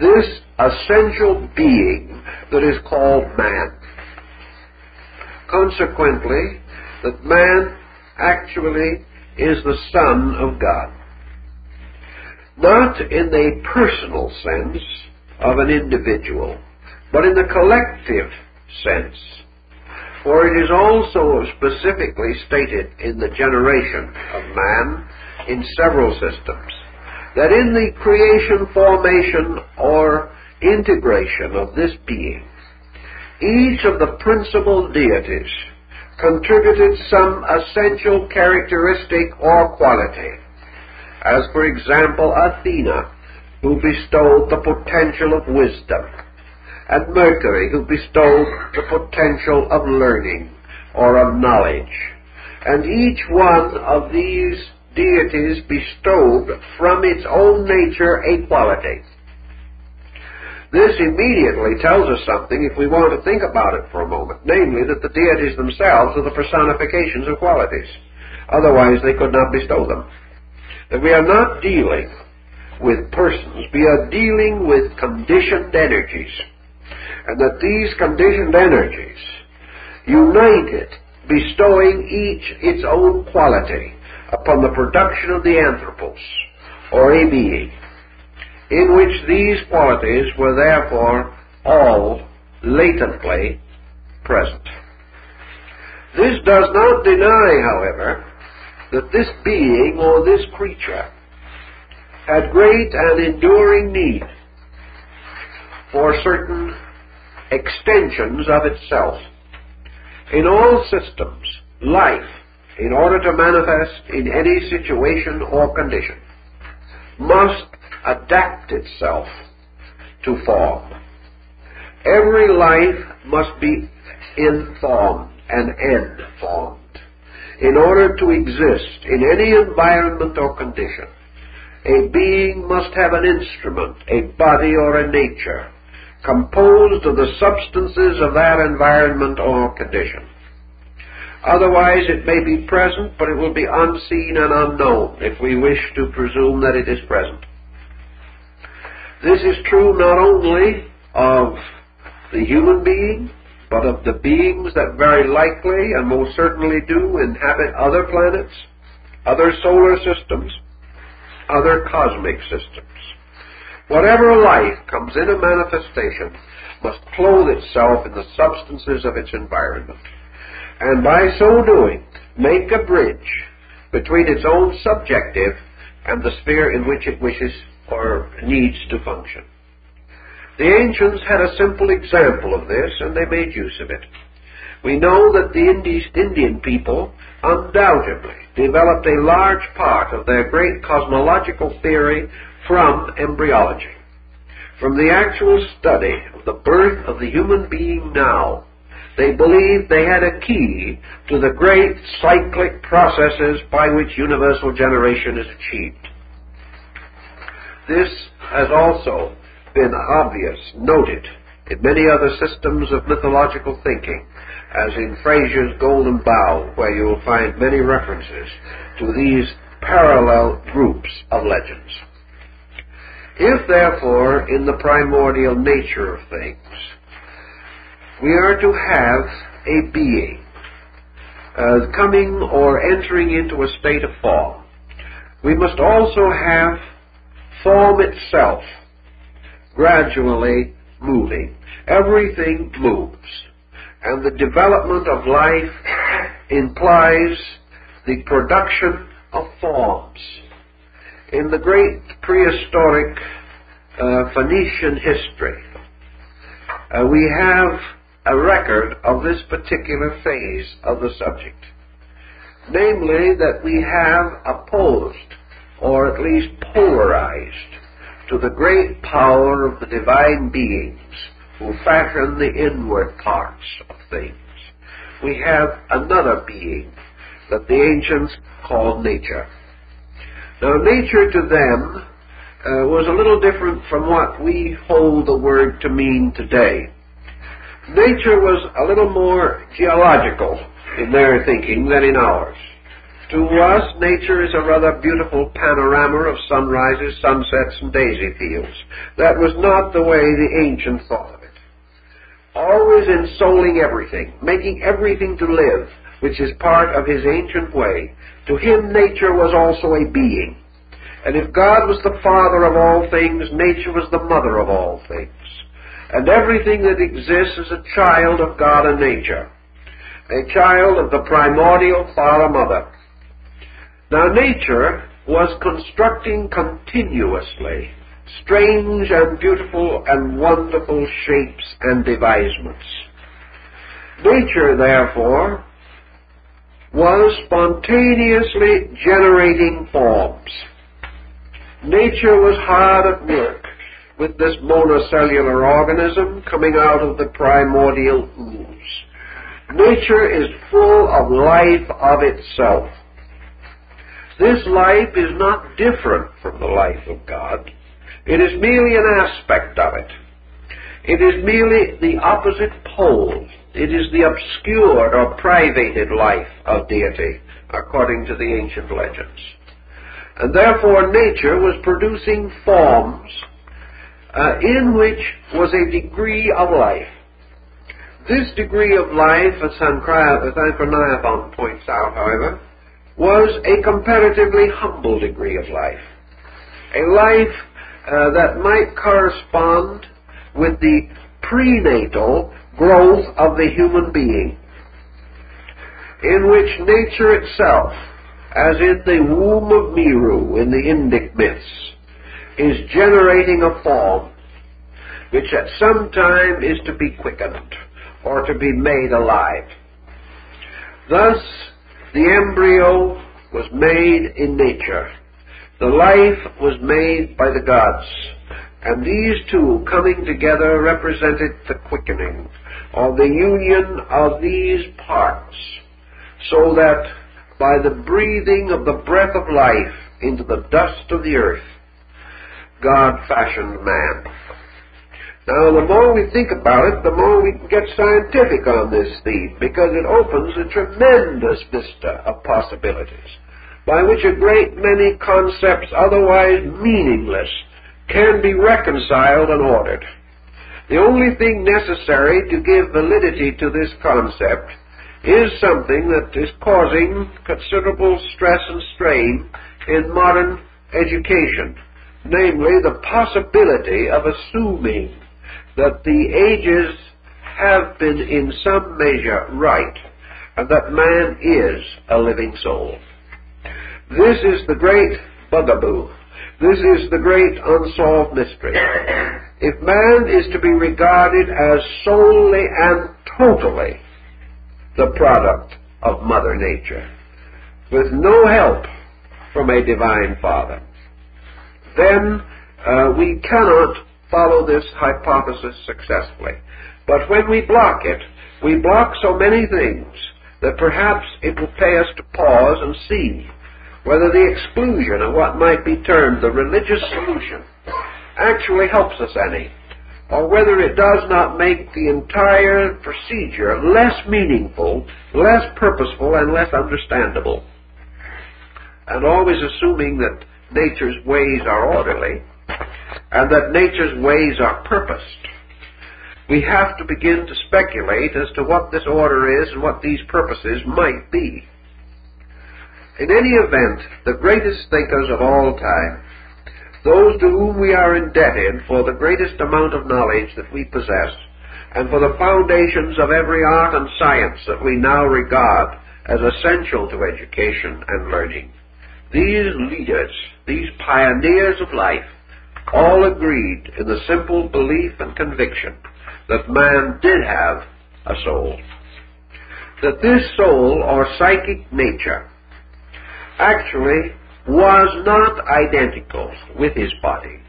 this essential being that is called man. Consequently, that man actually is the Son of God. Not in the personal sense of an individual, but in the collective sense For it is also specifically stated in the generation of man in several systems that in the creation, formation, or integration of this being, each of the principal deities contributed some essential characteristic or quality. As, for example, Athena, who bestowed the potential of wisdom, and Mercury, who bestowed the potential of learning or of knowledge. And each one of these deities bestowed from its own nature a quality. This immediately tells us something if we want to think about it for a moment, namely that the deities themselves are the personifications of qualities. Otherwise, they could not bestow them. That we are not dealing with persons, we are dealing with conditioned energies. And that these conditioned energies, united, bestowing each its own quality upon the production of the anthropos, or a being, in which these qualities were therefore all latently present. This does not deny, however, that this being or this creature had great and enduring need for certain extensions of itself. In all systems, life, in order to manifest in any situation or condition, must adapt itself to form. Every life must be informed and end formed in order to exist in any environment or condition. A being must have an instrument, a body or a nature, composed of the substances of that environment or condition. Otherwise, it may be present, but it will be unseen and unknown if we wish to presume that it is present. This is true not only of the human being, but of the beings that very likely and most certainly do inhabit other planets, other solar systems, other cosmic systems. Whatever life comes into manifestation must clothe itself in the substances of its environment, and by so doing make a bridge between its own subjective and the sphere in which it wishes or needs to function. The ancients had a simple example of this, and they made use of it. We know that the Indian people undoubtedly developed a large part of their great cosmological theory from embryology. From the actual study of the birth of the human being now, they believed they had a key to the great cyclic processes by which universal generation is achieved. This has also been obvious, noted in many other systems of mythological thinking, as in Frazer's Golden Bough, where you will find many references to these parallel groups of legends. If, therefore, in the primordial nature of things, we are to have a being uh, coming or entering into a state of form, we must also have form itself gradually moving. Everything moves. And the development of life implies the production of forms. In the great prehistoric uh, Phoenician history, uh, we have a record of this particular phase of the subject. Namely, that we have opposed or at least polarized, to the great power of the divine beings who fashion the inward parts of things. We have another being that the ancients called nature. Now, nature to them uh, was a little different from what we hold the word to mean today. Nature was a little more geological in their thinking than in ours. To us, nature is a rather beautiful panorama of sunrises, sunsets, and daisy fields. That was not the way the ancients thought of it. Always ensouling everything, making everything to live, which is part of his ancient way. To him, nature was also a being. And if God was the father of all things, nature was the mother of all things. And everything that exists is a child of God and nature. a child of the primordial father-mother. Now nature was constructing continuously strange and beautiful and wonderful shapes and devisements. Nature, therefore, was spontaneously generating forms. Nature was hard at work with this monocellular organism coming out of the primordial ooze. Nature is full of life of itself. This life is not different from the life of God. It is merely an aspect of it. It is merely the opposite pole. It is the obscured or privated life of deity, according to the ancient legends. And therefore nature was producing forms uh, in which was a degree of life. This degree of life, as Sanchoniathon points out, however, was a comparatively humble degree of life. A life uh, that might correspond with the prenatal growth of the human being, in which nature itself, as in the womb of Meru in the Indic myths, is generating a form which at some time is to be quickened or to be made alive. Thus, the embryo was made in nature. The life was made by the gods. And these two coming together represented the quickening, or the union of these parts, so that by the breathing of the breath of life into the dust of the earth, God fashioned man. Now, the more we think about it, the more we can get scientific on this theme, because it opens a tremendous vista of possibilities, by which a great many concepts otherwise meaningless can be reconciled and ordered. The only thing necessary to give validity to this concept is something that is causing considerable stress and strain in modern education, namely the possibility of assuming that the ages have been in some measure right, and that man is a living soul. This is the great bugaboo. This is the great unsolved mystery. If man is to be regarded as solely and totally the product of Mother Nature, with no help from a divine Father, then uh, we cannot follow this hypothesis successfully. But when we block it, we block so many things that perhaps it will pay us to pause and see whether the exclusion of what might be termed the religious solution actually helps us any, or whether it does not make the entire procedure less meaningful, less purposeful, and less understandable. And always assuming that nature's ways are orderly, and that nature's ways are purposed, we have to begin to speculate as to what this order is and what these purposes might be. In any event, the greatest thinkers of all time, those to whom we are indebted for the greatest amount of knowledge that we possess, and for the foundations of every art and science that we now regard as essential to education and learning, these leaders, these pioneers of life, all agreed in the simple belief and conviction that man did have a soul. That this soul, or psychic nature, actually was not identical with his body,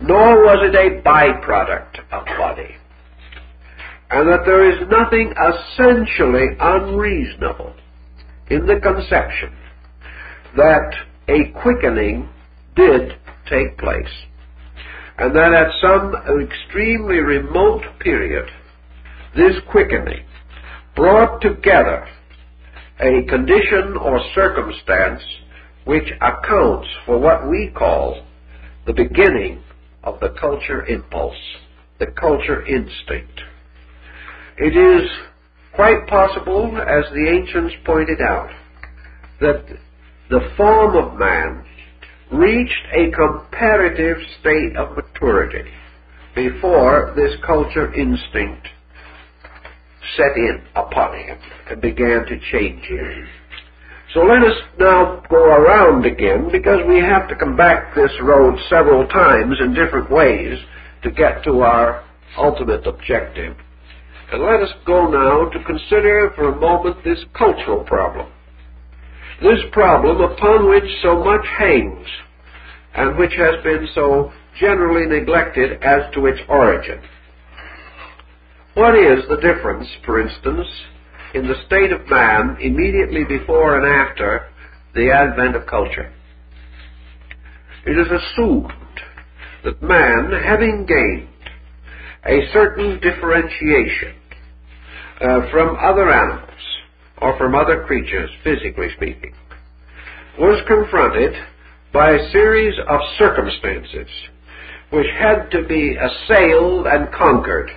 nor was it a byproduct of body. And that there is nothing essentially unreasonable in the conception that a quickening did take place and that at some extremely remote period, this quickening brought together a condition or circumstance which accounts for what we call the beginning of the culture impulse, the culture instinct. It is quite possible, as the ancients pointed out, that the form of man reached a comparative state of maturity before this culture instinct set in upon him and began to change him. So let us now go around again because we have to come back this road several times in different ways to get to our ultimate objective. And let us go now to consider for a moment this cultural problem. This problem upon which so much hangs and which has been so generally neglected as to its origin. What is the difference, for instance, in the state of man immediately before and after the advent of culture. It is assumed that man, having gained a certain differentiation uh, from other animals or from other creatures, physically speaking, was confronted by a series of circumstances which had to be assailed and conquered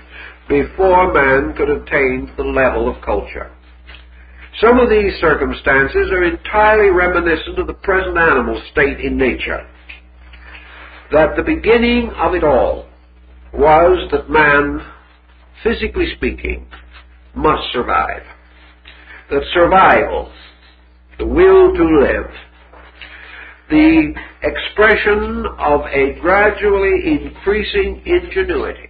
before man could attain the level of culture. Some of these circumstances are entirely reminiscent of the present animal state in nature. That the beginning of it all was that man, physically speaking, must survive. That survival, the will to live, the expression of a gradually increasing ingenuity,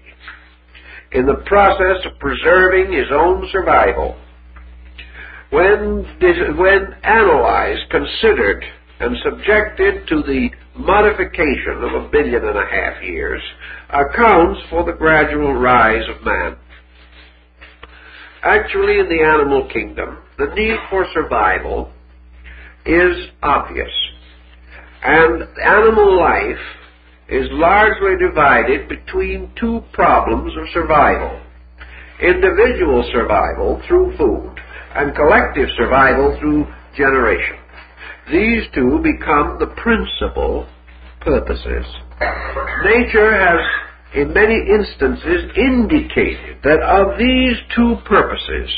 in the process of preserving his own survival, when, when analyzed, considered, and subjected to the modification of a billion and a half years, accounts for the gradual rise of man. Actually, in the animal kingdom, the need for survival is obvious. And animal life is largely divided between two problems of survival. Individual survival through food and collective survival through generation. These two become the principal purposes. Nature has in many instances indicated that of these two purposes,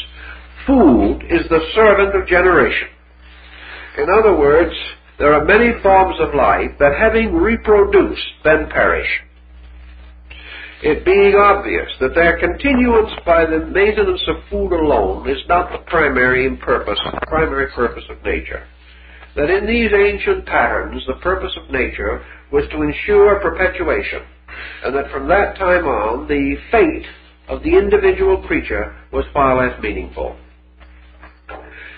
food is the servant of generation. In other words, there are many forms of life that having reproduced then perish. It being obvious that their continuance by the maintenance of food alone is not the primary purpose, primary purpose of nature. That in these ancient patterns the purpose of nature was to ensure perpetuation, and that from that time on the fate of the individual creature was far less meaningful.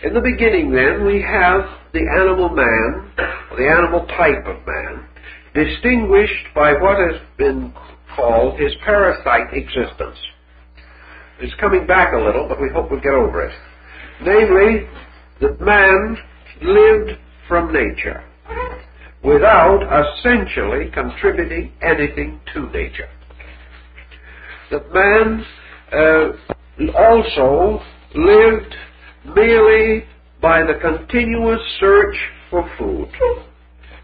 In the beginning, then, we have the animal man, or the animal type of man, distinguished by what has been called his parasite existence. It's coming back a little, but we hope we'll get over it. Namely, that man lived from nature without essentially contributing anything to nature. That man uh, also lived merely by the continuous search for food.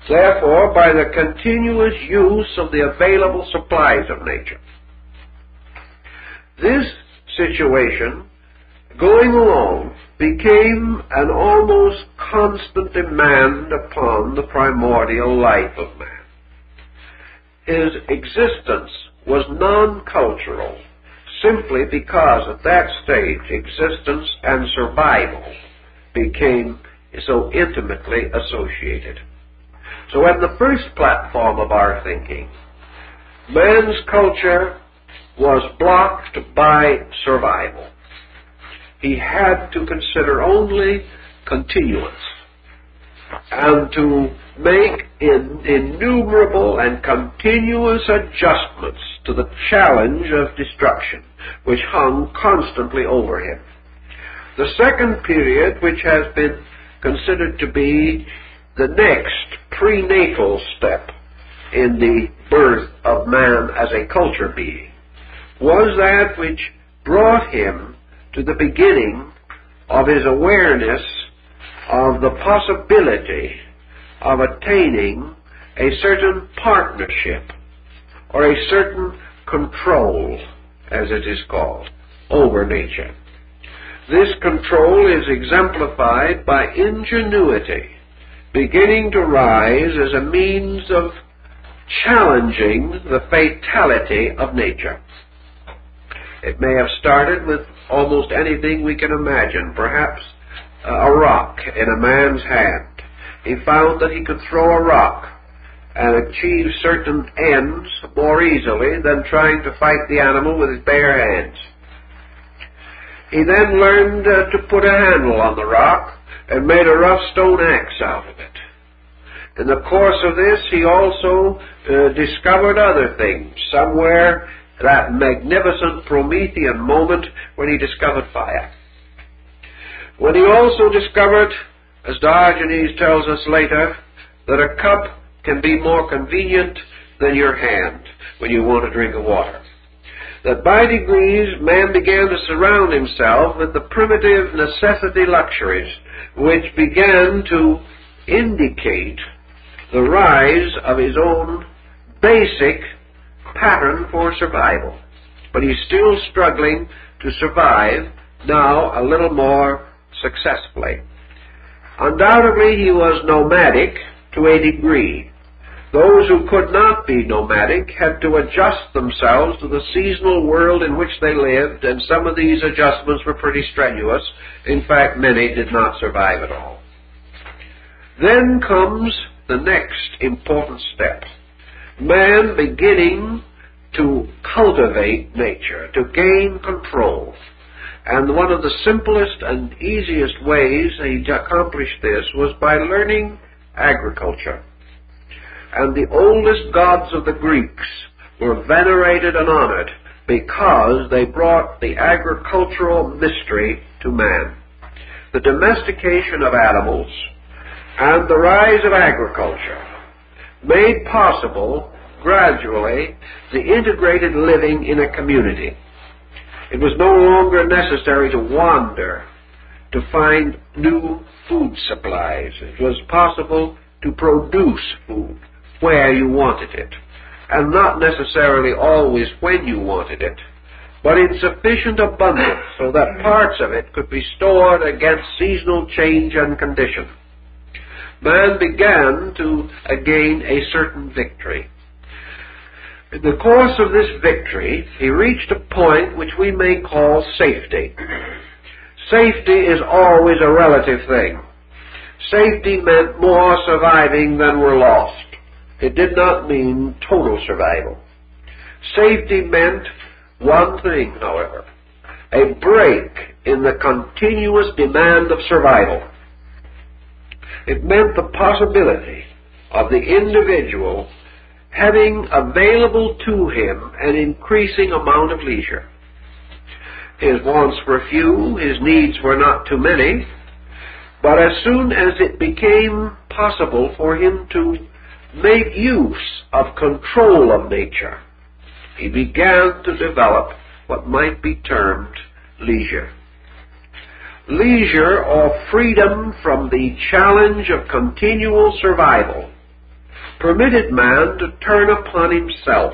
Therefore, by the continuous use of the available supplies of nature. This situation, going along, became an almost constant demand upon the primordial life of man. His existence was non-cultural simply because at that stage existence and survival became so intimately associated. So at the first platform of our thinking, man's culture was blocked by survival. He had to consider only continuance and to make in, innumerable and continuous adjustments to the challenge of destruction which hung constantly over him. The second period, which has been considered to be the next prenatal step in the birth of man as a culture being, was that which brought him to the beginning of his awareness of the possibility of attaining a certain partnership or a certain control, as it is called, over nature. This control is exemplified by ingenuity beginning to rise as a means of challenging the fatality of nature. It may have started with almost anything we can imagine, perhaps a rock in a man's hand. He found that he could throw a rock and achieve certain ends more easily than trying to fight the animal with his bare hands. He then learned uh, to put a handle on the rock and made a rough stone axe out of it. In the course of this, he also uh, discovered other things. Somewhere, that magnificent Promethean moment when he discovered fire. When he also discovered, as Diogenes tells us later, that a cup can be more convenient than your hand when you want a drink of water. That by degrees man began to surround himself with the primitive necessity luxuries which began to indicate the rise of his own basic pattern for survival. But he's still struggling to survive now a little more successfully. Undoubtedly, he was nomadic to a degree. Those who could not be nomadic had to adjust themselves to the seasonal world in which they lived, and some of these adjustments were pretty strenuous. In fact, many did not survive at all. Then comes the next important step. Man beginning to cultivate nature, to gain control. And one of the simplest and easiest ways he accomplished this was by learning agriculture and the oldest gods of the Greeks were venerated and honored because they brought the agricultural mystery to man. The domestication of animals and the rise of agriculture made possible gradually the integrated living in a community. It was no longer necessary to wander to find new food supplies. It was possible to produce food where you wanted it, and not necessarily always when you wanted it, but in sufficient abundance so that parts of it could be stored against seasonal change and condition. Man began to gain a certain victory. In the course of this victory, he reached a point which we may call safety. Safety is always a relative thing. Safety meant more surviving than were lost. It did not mean total survival. Safety meant one thing, however, a break in the continuous demand of survival. It meant the possibility of the individual having available to him an increasing amount of leisure. His wants were few, his needs were not too many, but as soon as it became possible for him to made use of control of nature, he began to develop what might be termed leisure. Leisure or freedom from the challenge of continual survival permitted man to turn upon himself.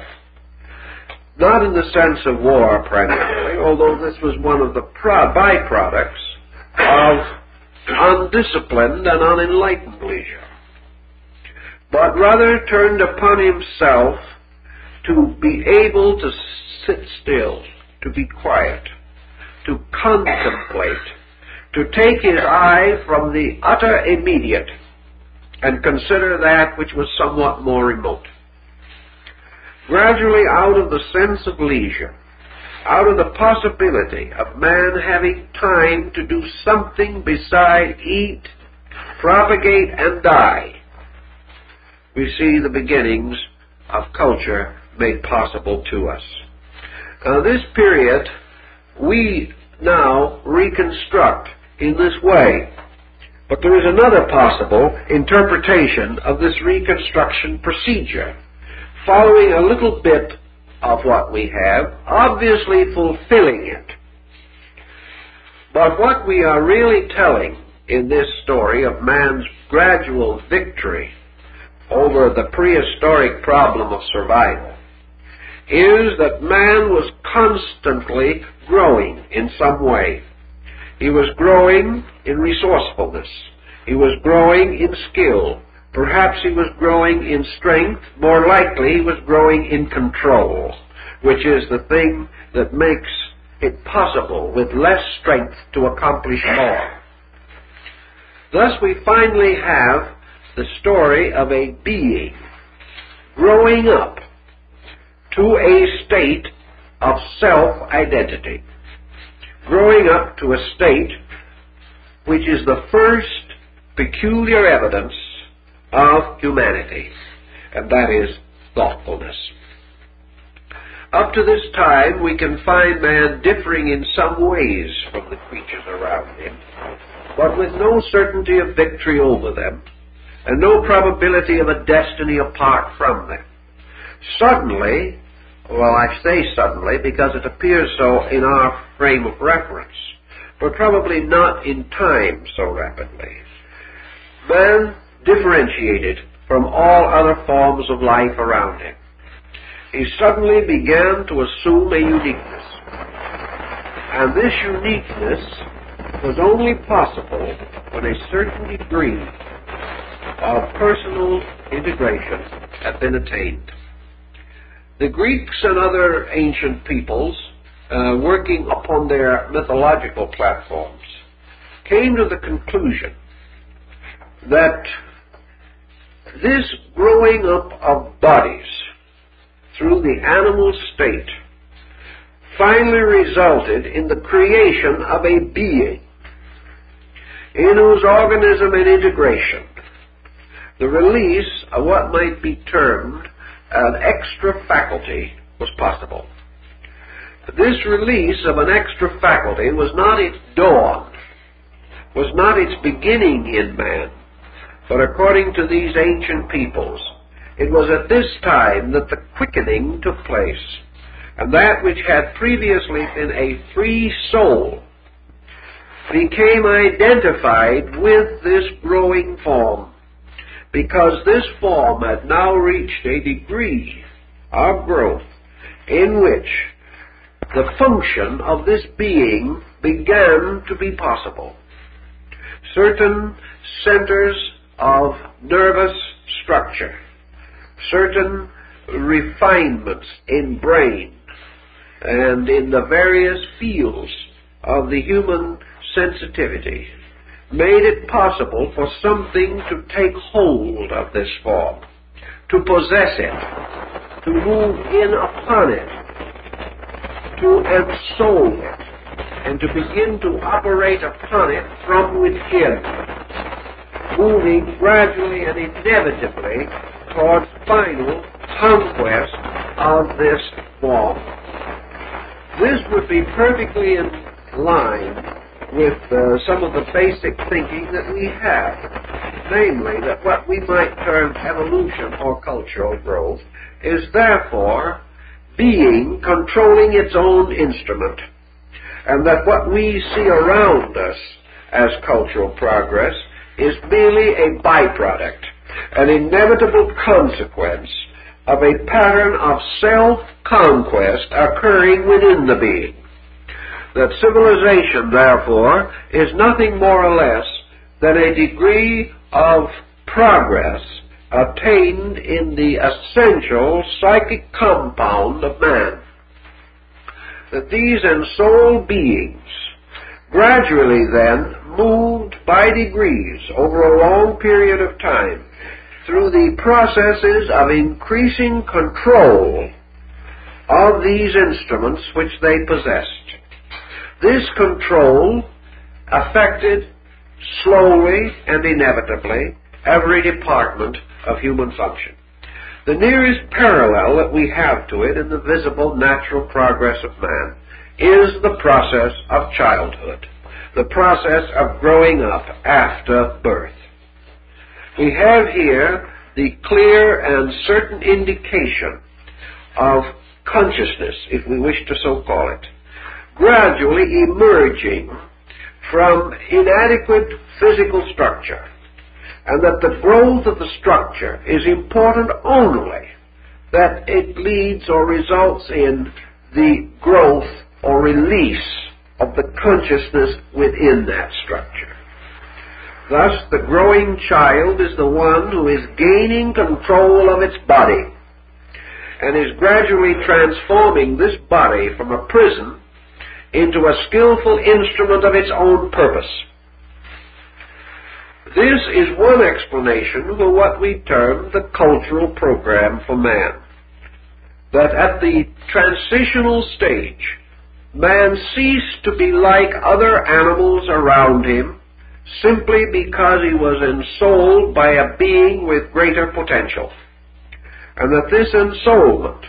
Not in the sense of war primarily, although this was one of the pro- byproducts of undisciplined and unenlightened leisure but rather turned upon himself to be able to sit still, to be quiet, to contemplate, to take his eye from the utter immediate and consider that which was somewhat more remote. Gradually, out of the sense of leisure, out of the possibility of man having time to do something beside eat, propagate, and die, we see the beginnings of culture made possible to us. Now, this period we now reconstruct in this way. But there is another possible interpretation of this reconstruction procedure, following a little bit of what we have, obviously fulfilling it. But what we are really telling in this story of man's gradual victory over the prehistoric problem of survival is that man was constantly growing in some way. He was growing in resourcefulness. He was growing in skill. Perhaps he was growing in strength. More likely, he was growing in control, which is the thing that makes it possible with less strength to accomplish more. Thus we finally have the story of a being growing up to a state of self-identity. Growing up to a state which is the first peculiar evidence of humanity, and that is thoughtfulness. Up to this time, we can find man differing in some ways from the creatures around him, but with no certainty of victory over them, and no probability of a destiny apart from them. Suddenly, well, I say suddenly because it appears so in our frame of reference, but probably not in time so rapidly. Man differentiated from all other forms of life around him. He suddenly began to assume a uniqueness. And this uniqueness was only possible when a certain degree of personal integration had been attained. The Greeks and other ancient peoples, uh, working upon their mythological platforms, came to the conclusion that this growing up of bodies through the animal state finally resulted in the creation of a being in whose organism and integration the release of what might be termed an extra faculty was possible. This release of an extra faculty was not its dawn, was not its beginning in man, but according to these ancient peoples, it was at this time that the quickening took place, and that which had previously been a free soul became identified with this growing form, because this form had now reached a degree of growth in which the function of this being began to be possible. Certain centers of nervous structure, certain refinements in brain and in the various fields of the human sensitivity made it possible for something to take hold of this form, to possess it, to move in upon it, to ensoul it, and to begin to operate upon it from within moving gradually and inevitably towards final conquest of this form. This would be perfectly in line with uh, some of the basic thinking that we have, namely that what we might term evolution or cultural growth is therefore being controlling its own instrument, and that what we see around us as cultural progress is merely a byproduct, an inevitable consequence of a pattern of self-conquest occurring within the being. That civilization, therefore, is nothing more or less than a degree of progress attained in the essential psychic compound of man. That these ensouled beings gradually then moved by degrees over a long period of time through the processes of increasing control of these instruments which they possessed. This control affected slowly and inevitably every department of human function. The nearest parallel that we have to it in the visible natural progress of man is the process of childhood the process of growing up after birth. We have here the clear and certain indication of consciousness, if we wish to so call it, gradually emerging from inadequate physical structure, and that the growth of the structure is important only that it leads or results in the growth or release of the consciousness within that structure. Thus, the growing child is the one who is gaining control of its body and is gradually transforming this body from a prison into a skillful instrument of its own purpose. This is one explanation for what we term the cultural program for man. That at the transitional stage, man ceased to be like other animals around him simply because he was ensouled by a being with greater potential. And that this ensoulment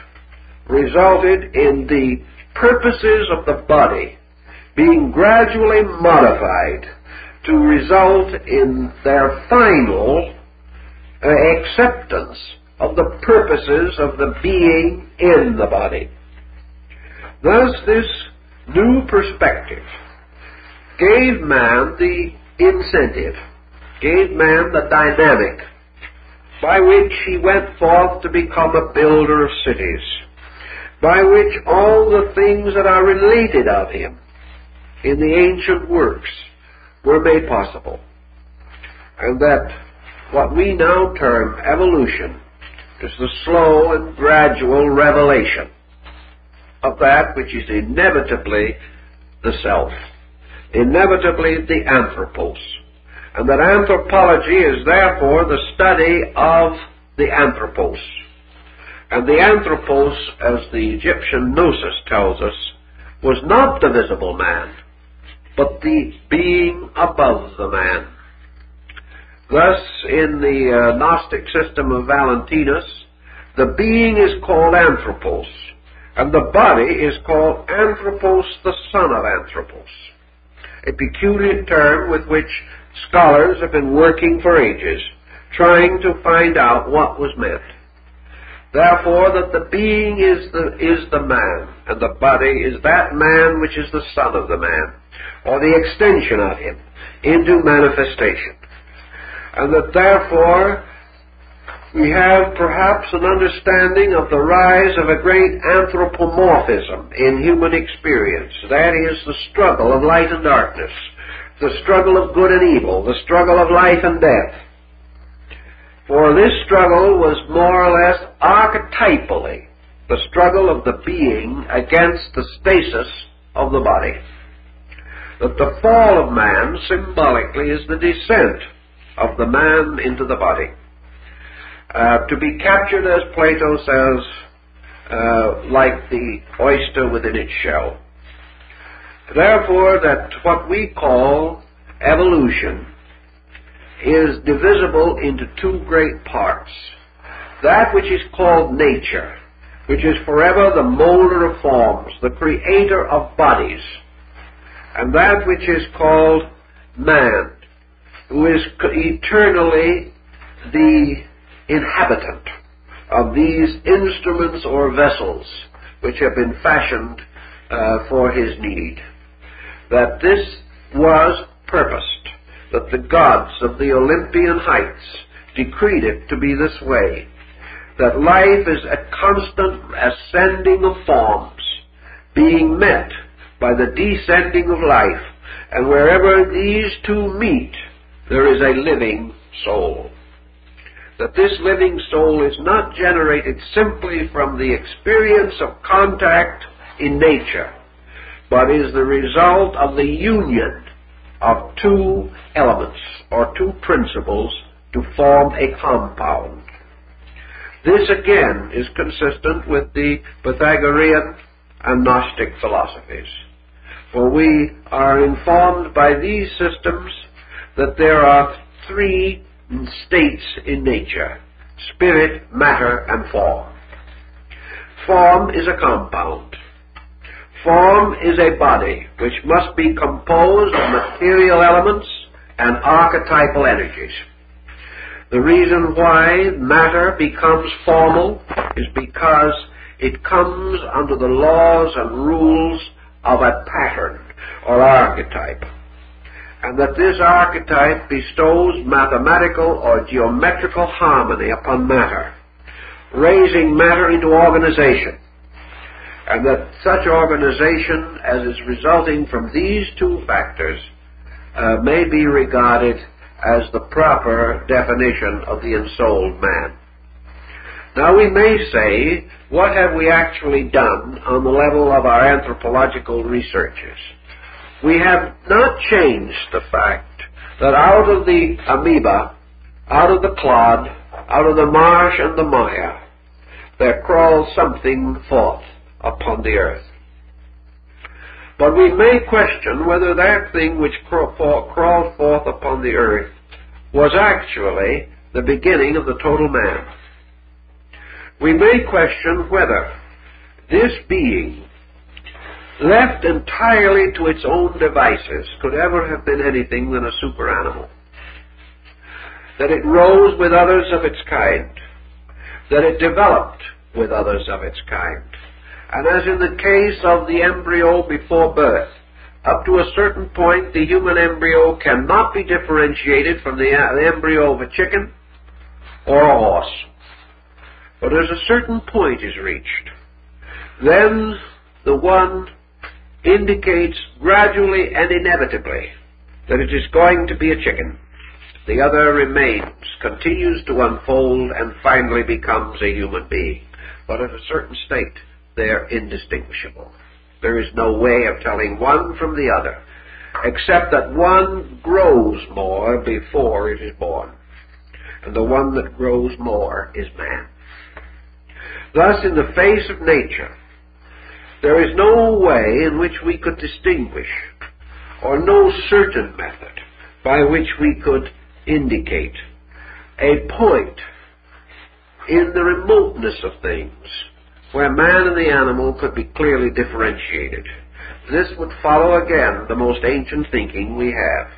resulted in the purposes of the body being gradually modified to result in their final uh, acceptance of the purposes of the being in the body. Thus, this new perspective gave man the incentive, gave man the dynamic by which he went forth to become a builder of cities, by which all the things that are related of him in the ancient works were made possible. And that what we now term evolution is the slow and gradual revelation of that which is inevitably the self, inevitably the anthropos. And that anthropology is therefore the study of the anthropos. And the anthropos, as the Egyptian gnosis tells us, was not the visible man, but the being above the man. Thus, in the uh, Gnostic system of Valentinus, the being is called anthropos, and the body is called anthropos, the son of anthropos, a peculiar term with which scholars have been working for ages, trying to find out what was meant. Therefore, that the being is the, is the man, and the body is that man which is the son of the man or the extension of him into manifestation. And that therefore we have perhaps an understanding of the rise of a great anthropomorphism in human experience. That is the struggle of light and darkness, the struggle of good and evil, the struggle of life and death. For this struggle was more or less archetypally the struggle of the being against the stasis of the body that the fall of man symbolically is the descent of the man into the body. Uh, to be captured, as Plato says, uh, like the oyster within its shell. Therefore, that what we call evolution is divisible into two great parts. That which is called nature, which is forever the molder of forms, the creator of bodies, and that which is called man, who is eternally the inhabitant of these instruments or vessels which have been fashioned uh, for his need. That this was purposed, that the gods of the Olympian heights decreed it to be this way, that life is a constant ascending of forms, being met by the descending of life. And wherever these two meet, there is a living soul. That this living soul is not generated simply from the experience of contact in nature, but is the result of the union of two elements or two principles to form a compound. This again is consistent with the Pythagorean and Gnostic philosophies. For we are informed by these systems that there are three states in nature spirit, matter, and form. Form is a compound. Form is a body which must be composed of material elements and archetypal energies. The reason why matter becomes formal is because it comes under the laws and rules of a pattern or archetype, and that this archetype bestows mathematical or geometrical harmony upon matter, raising matter into organization, and that such organization as is resulting from these two factors uh, may be regarded as the proper definition of the ensouled man. Now we may say, what have we actually done on the level of our anthropological researches? We have not changed the fact that out of the amoeba, out of the clod, out of the marsh and the mire, there crawls something forth upon the earth. But we may question whether that thing which crawled forth upon the earth was actually the beginning of the total man. We may question whether this being, left entirely to its own devices, could ever have been anything than a super animal. That it rose with others of its kind. That it developed with others of its kind. And as in the case of the embryo before birth, up to a certain point, the human embryo cannot be differentiated from the, uh, the embryo of a chicken or a horse. But as a certain point is reached, then the one indicates gradually and inevitably that it is going to be a chicken. The other remains, continues to unfold, and finally becomes a human being. But at a certain state, they're indistinguishable. There is no way of telling one from the other, except that one grows more before it is born. And the one that grows more is man. Thus, in the face of nature, there is no way in which we could distinguish, or no certain method by which we could indicate a point in the remoteness of things where man and the animal could be clearly differentiated. This would follow again the most ancient thinking we have,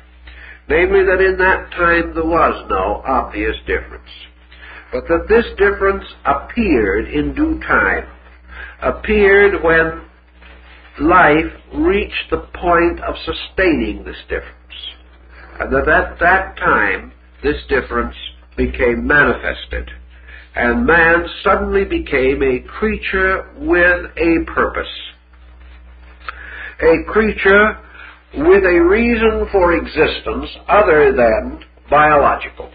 namely that in that time there was no obvious difference, but that this difference appeared in due time, appeared when life reached the point of sustaining this difference, and that at that time this difference became manifested and man suddenly became a creature with a purpose. A creature with a reason for existence other than biological.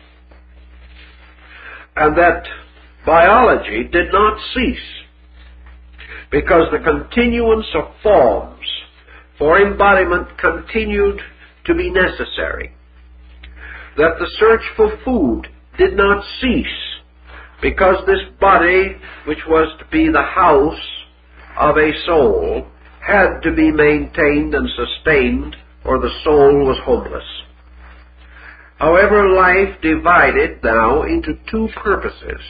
And that biology did not cease because the continuance of forms for embodiment continued to be necessary. That the search for food did not cease because this body, which was to be the house of a soul, had to be maintained and sustained, or the soul was homeless. However, life divided now into two purposes.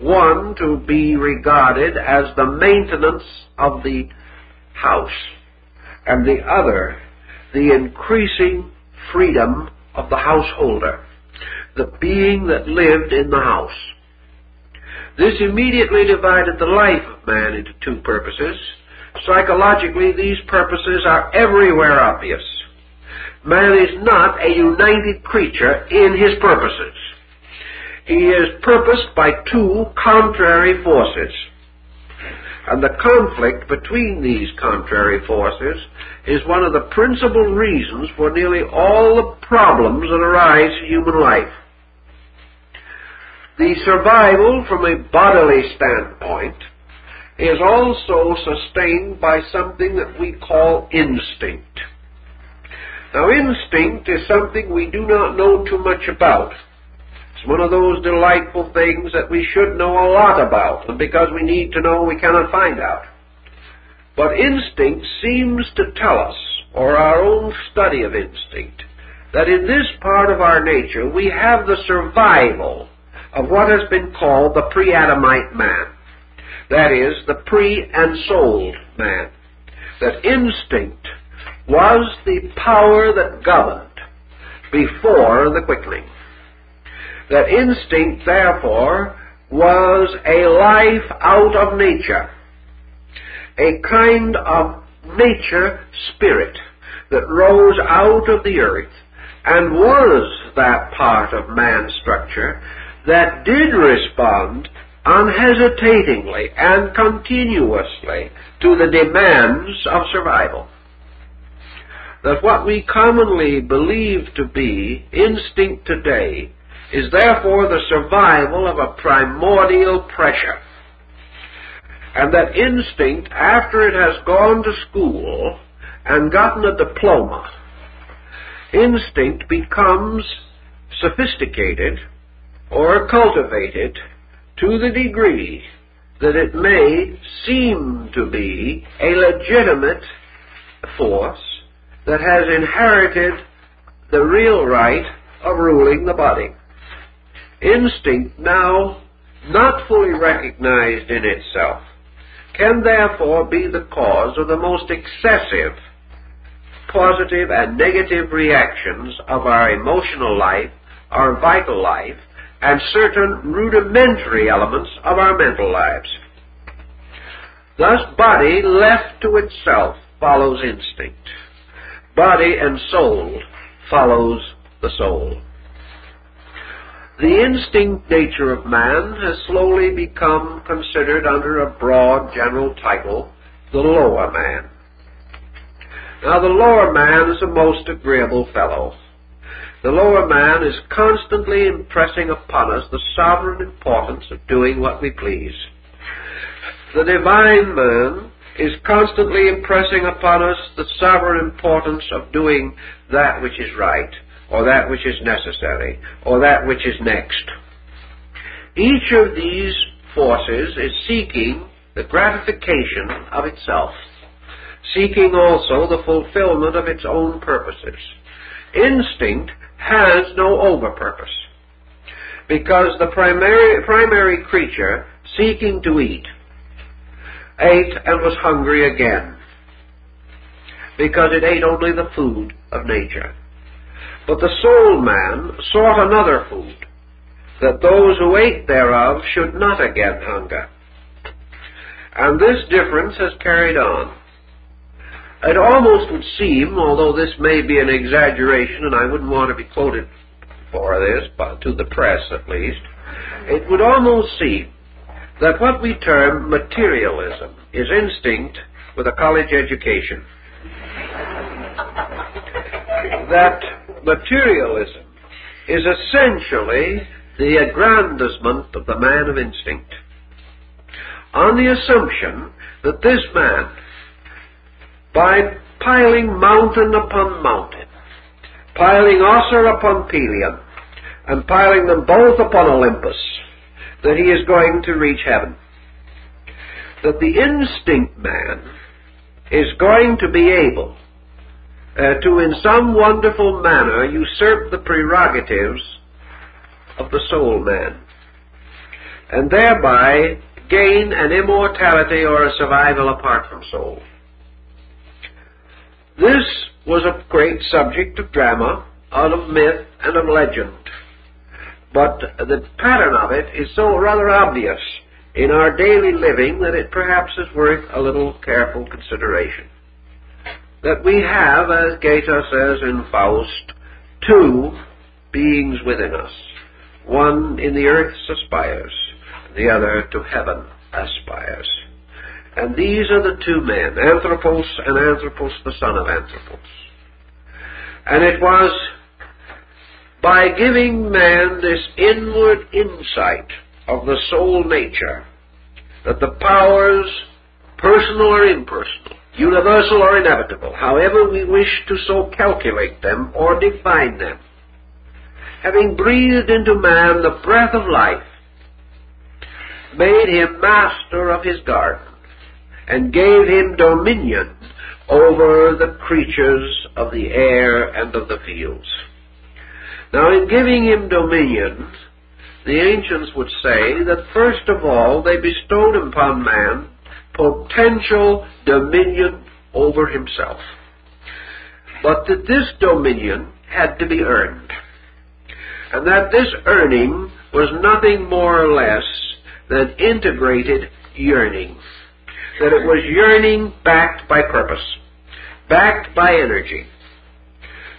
One, to be regarded as the maintenance of the house, and the other, the increasing freedom of the householder, the being that lived in the house. This immediately divided the life of man into two purposes. Psychologically, these purposes are everywhere obvious. Man is not a united creature in his purposes. He is purposed by two contrary forces. And the conflict between these contrary forces is one of the principal reasons for nearly all the problems that arise in human life. The survival from a bodily standpoint is also sustained by something that we call instinct. Now, instinct is something we do not know too much about. It's one of those delightful things that we should know a lot about, and because we need to know, we cannot find out. But instinct seems to tell us, or our own study of instinct, that in this part of our nature we have the survival of what has been called the pre-Adamite man. That is, the pre-ensouled man. That instinct was the power that governed before the quickening. That instinct, therefore, was a life out of nature, a kind of nature spirit that rose out of the earth and was that part of man's structure that did respond unhesitatingly and continuously to the demands of survival. That what we commonly believe to be instinct today is therefore the survival of a primordial pressure. And that instinct, after it has gone to school and gotten a diploma, instinct becomes sophisticated or cultivated to the degree that it may seem to be a legitimate force that has inherited the real right of ruling the body. Instinct now not fully recognized in itself can therefore be the cause of the most excessive positive and negative reactions of our emotional life, our vital life, and certain rudimentary elements of our mental lives. Thus, body left to itself follows instinct. Body and soul follows the soul. The instinct nature of man has slowly become considered under a broad general title, the lower man. Now the lower man is a most agreeable fellow. The lower man is constantly impressing upon us the sovereign importance of doing what we please. The divine man is constantly impressing upon us the sovereign importance of doing that which is right, or that which is necessary, or that which is next. Each of these forces is seeking the gratification of itself, seeking also the fulfillment of its own purposes. Instinct has no over purpose. Because the primary, primary creature seeking to eat ate and was hungry again. Because it ate only the food of nature. But the soul man sought another food, that those who ate thereof should not again hunger. And this difference has carried on. It almost would seem, although this may be an exaggeration, and I wouldn't want to be quoted for this, but to the press at least, it would almost seem that what we term materialism is instinct with a college education. that materialism is essentially the aggrandizement of the man of instinct on the assumption that this man by piling mountain upon mountain, piling Ossa upon Pelion, and piling them both upon Olympus, that he is going to reach heaven. That the instinct man is going to be able uh, to, in some wonderful manner, usurp the prerogatives of the soul man, and thereby gain an immortality or a survival apart from soul. This was a great subject of drama, out of myth, and of legend. But the pattern of it is so rather obvious in our daily living that it perhaps is worth a little careful consideration. That we have, as Goethe says in Faust, two beings within us. One in the earth aspires, the other to heaven aspires. And these are the two men, Anthropos and Anthropos, the son of Anthropos. And it was by giving man this inward insight of the soul nature that the powers, personal or impersonal, universal or inevitable, however we wish to so calculate them or define them, having breathed into man the breath of life, made him master of his garden and gave him dominion over the creatures of the air and of the fields. Now, in giving him dominion, the ancients would say that first of all they bestowed upon man potential dominion over himself. But that this dominion had to be earned. And that this earning was nothing more or less than integrated yearning that it was yearning backed by purpose, backed by energy,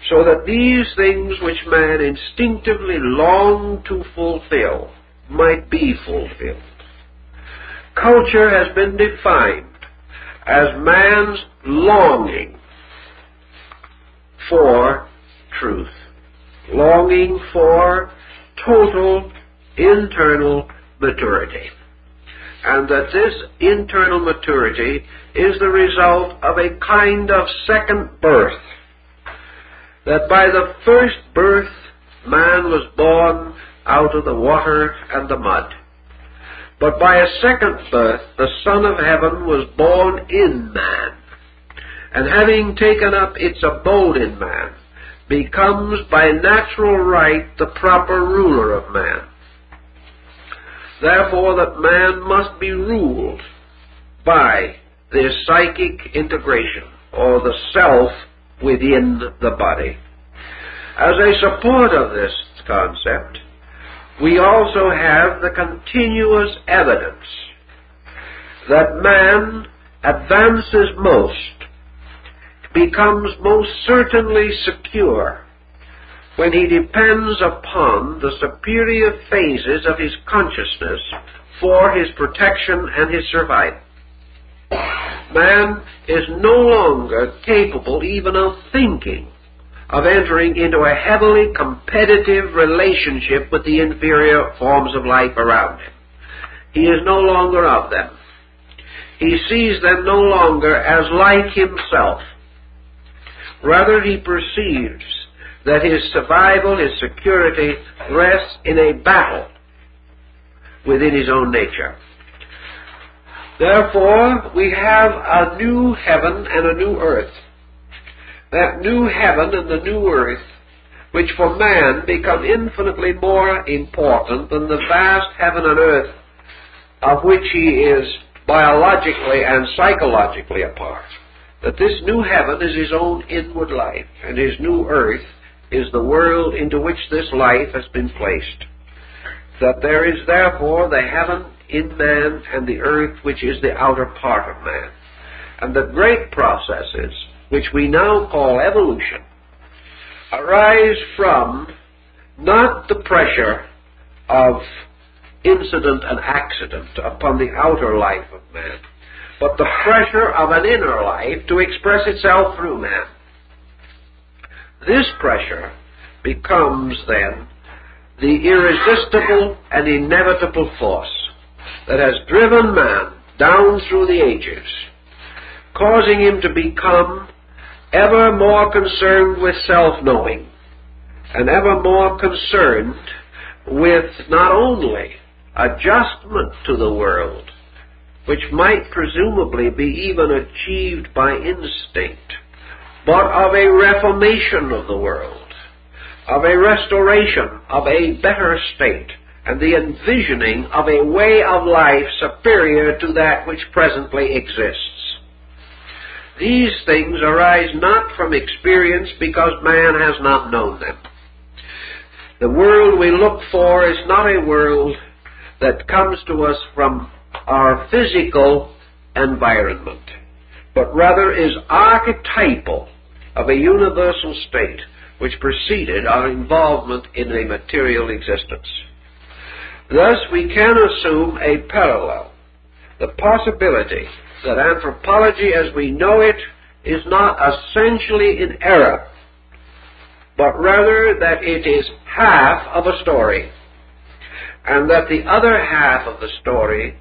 so that these things which man instinctively longed to fulfill might be fulfilled. Culture has been defined as man's longing for truth, longing for total internal maturity. And that this internal maturity is the result of a kind of second birth. That by the first birth, man was born out of the water and the mud. But by a second birth, the Son of Heaven was born in man, and having taken up its abode in man, becomes by natural right the proper ruler of man. Therefore, that man must be ruled by this psychic integration, or the self within the body. As a support of this concept, we also have the continuous evidence that man advances most, becomes most certainly secure, when he depends upon the superior phases of his consciousness for his protection and his survival. Man is no longer capable even of thinking of entering into a heavily competitive relationship with the inferior forms of life around him. He is no longer of them. He sees them no longer as like himself. Rather, he perceives that his survival, his security, rests in a battle within his own nature. Therefore, we have a new heaven and a new earth that new heaven and the new earth, which for man become infinitely more important than the vast heaven and earth of which he is biologically and psychologically a part. That this new heaven is his own inward life, and his new earth is the world into which this life has been placed. That there is therefore the heaven in man and the earth which is the outer part of man. And the great processes which we now call evolution, arise from not the pressure of incident and accident upon the outer life of man, but the pressure of an inner life to express itself through man. This pressure becomes then the irresistible and inevitable force that has driven man down through the ages, causing him to become ever more concerned with self-knowing and ever more concerned with not only adjustment to the world, which might presumably be even achieved by instinct, but of a reformation of the world, of a restoration of a better state, and the envisioning of a way of life superior to that which presently exists. These things arise not from experience because man has not known them. The world we look for is not a world that comes to us from our physical environment, but rather is archetypal of a universal state which preceded our involvement in a material existence. Thus, we can assume a parallel, the possibility that anthropology as we know it is not essentially in error, but rather that it is half of a story, and that the other half of the story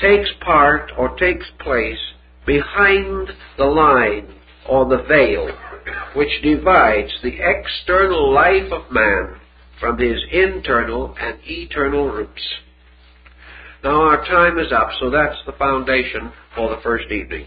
takes part or takes place behind the line or the veil which divides the external life of man from his internal and eternal roots. Now our time is up, so that's the foundation for the first evening.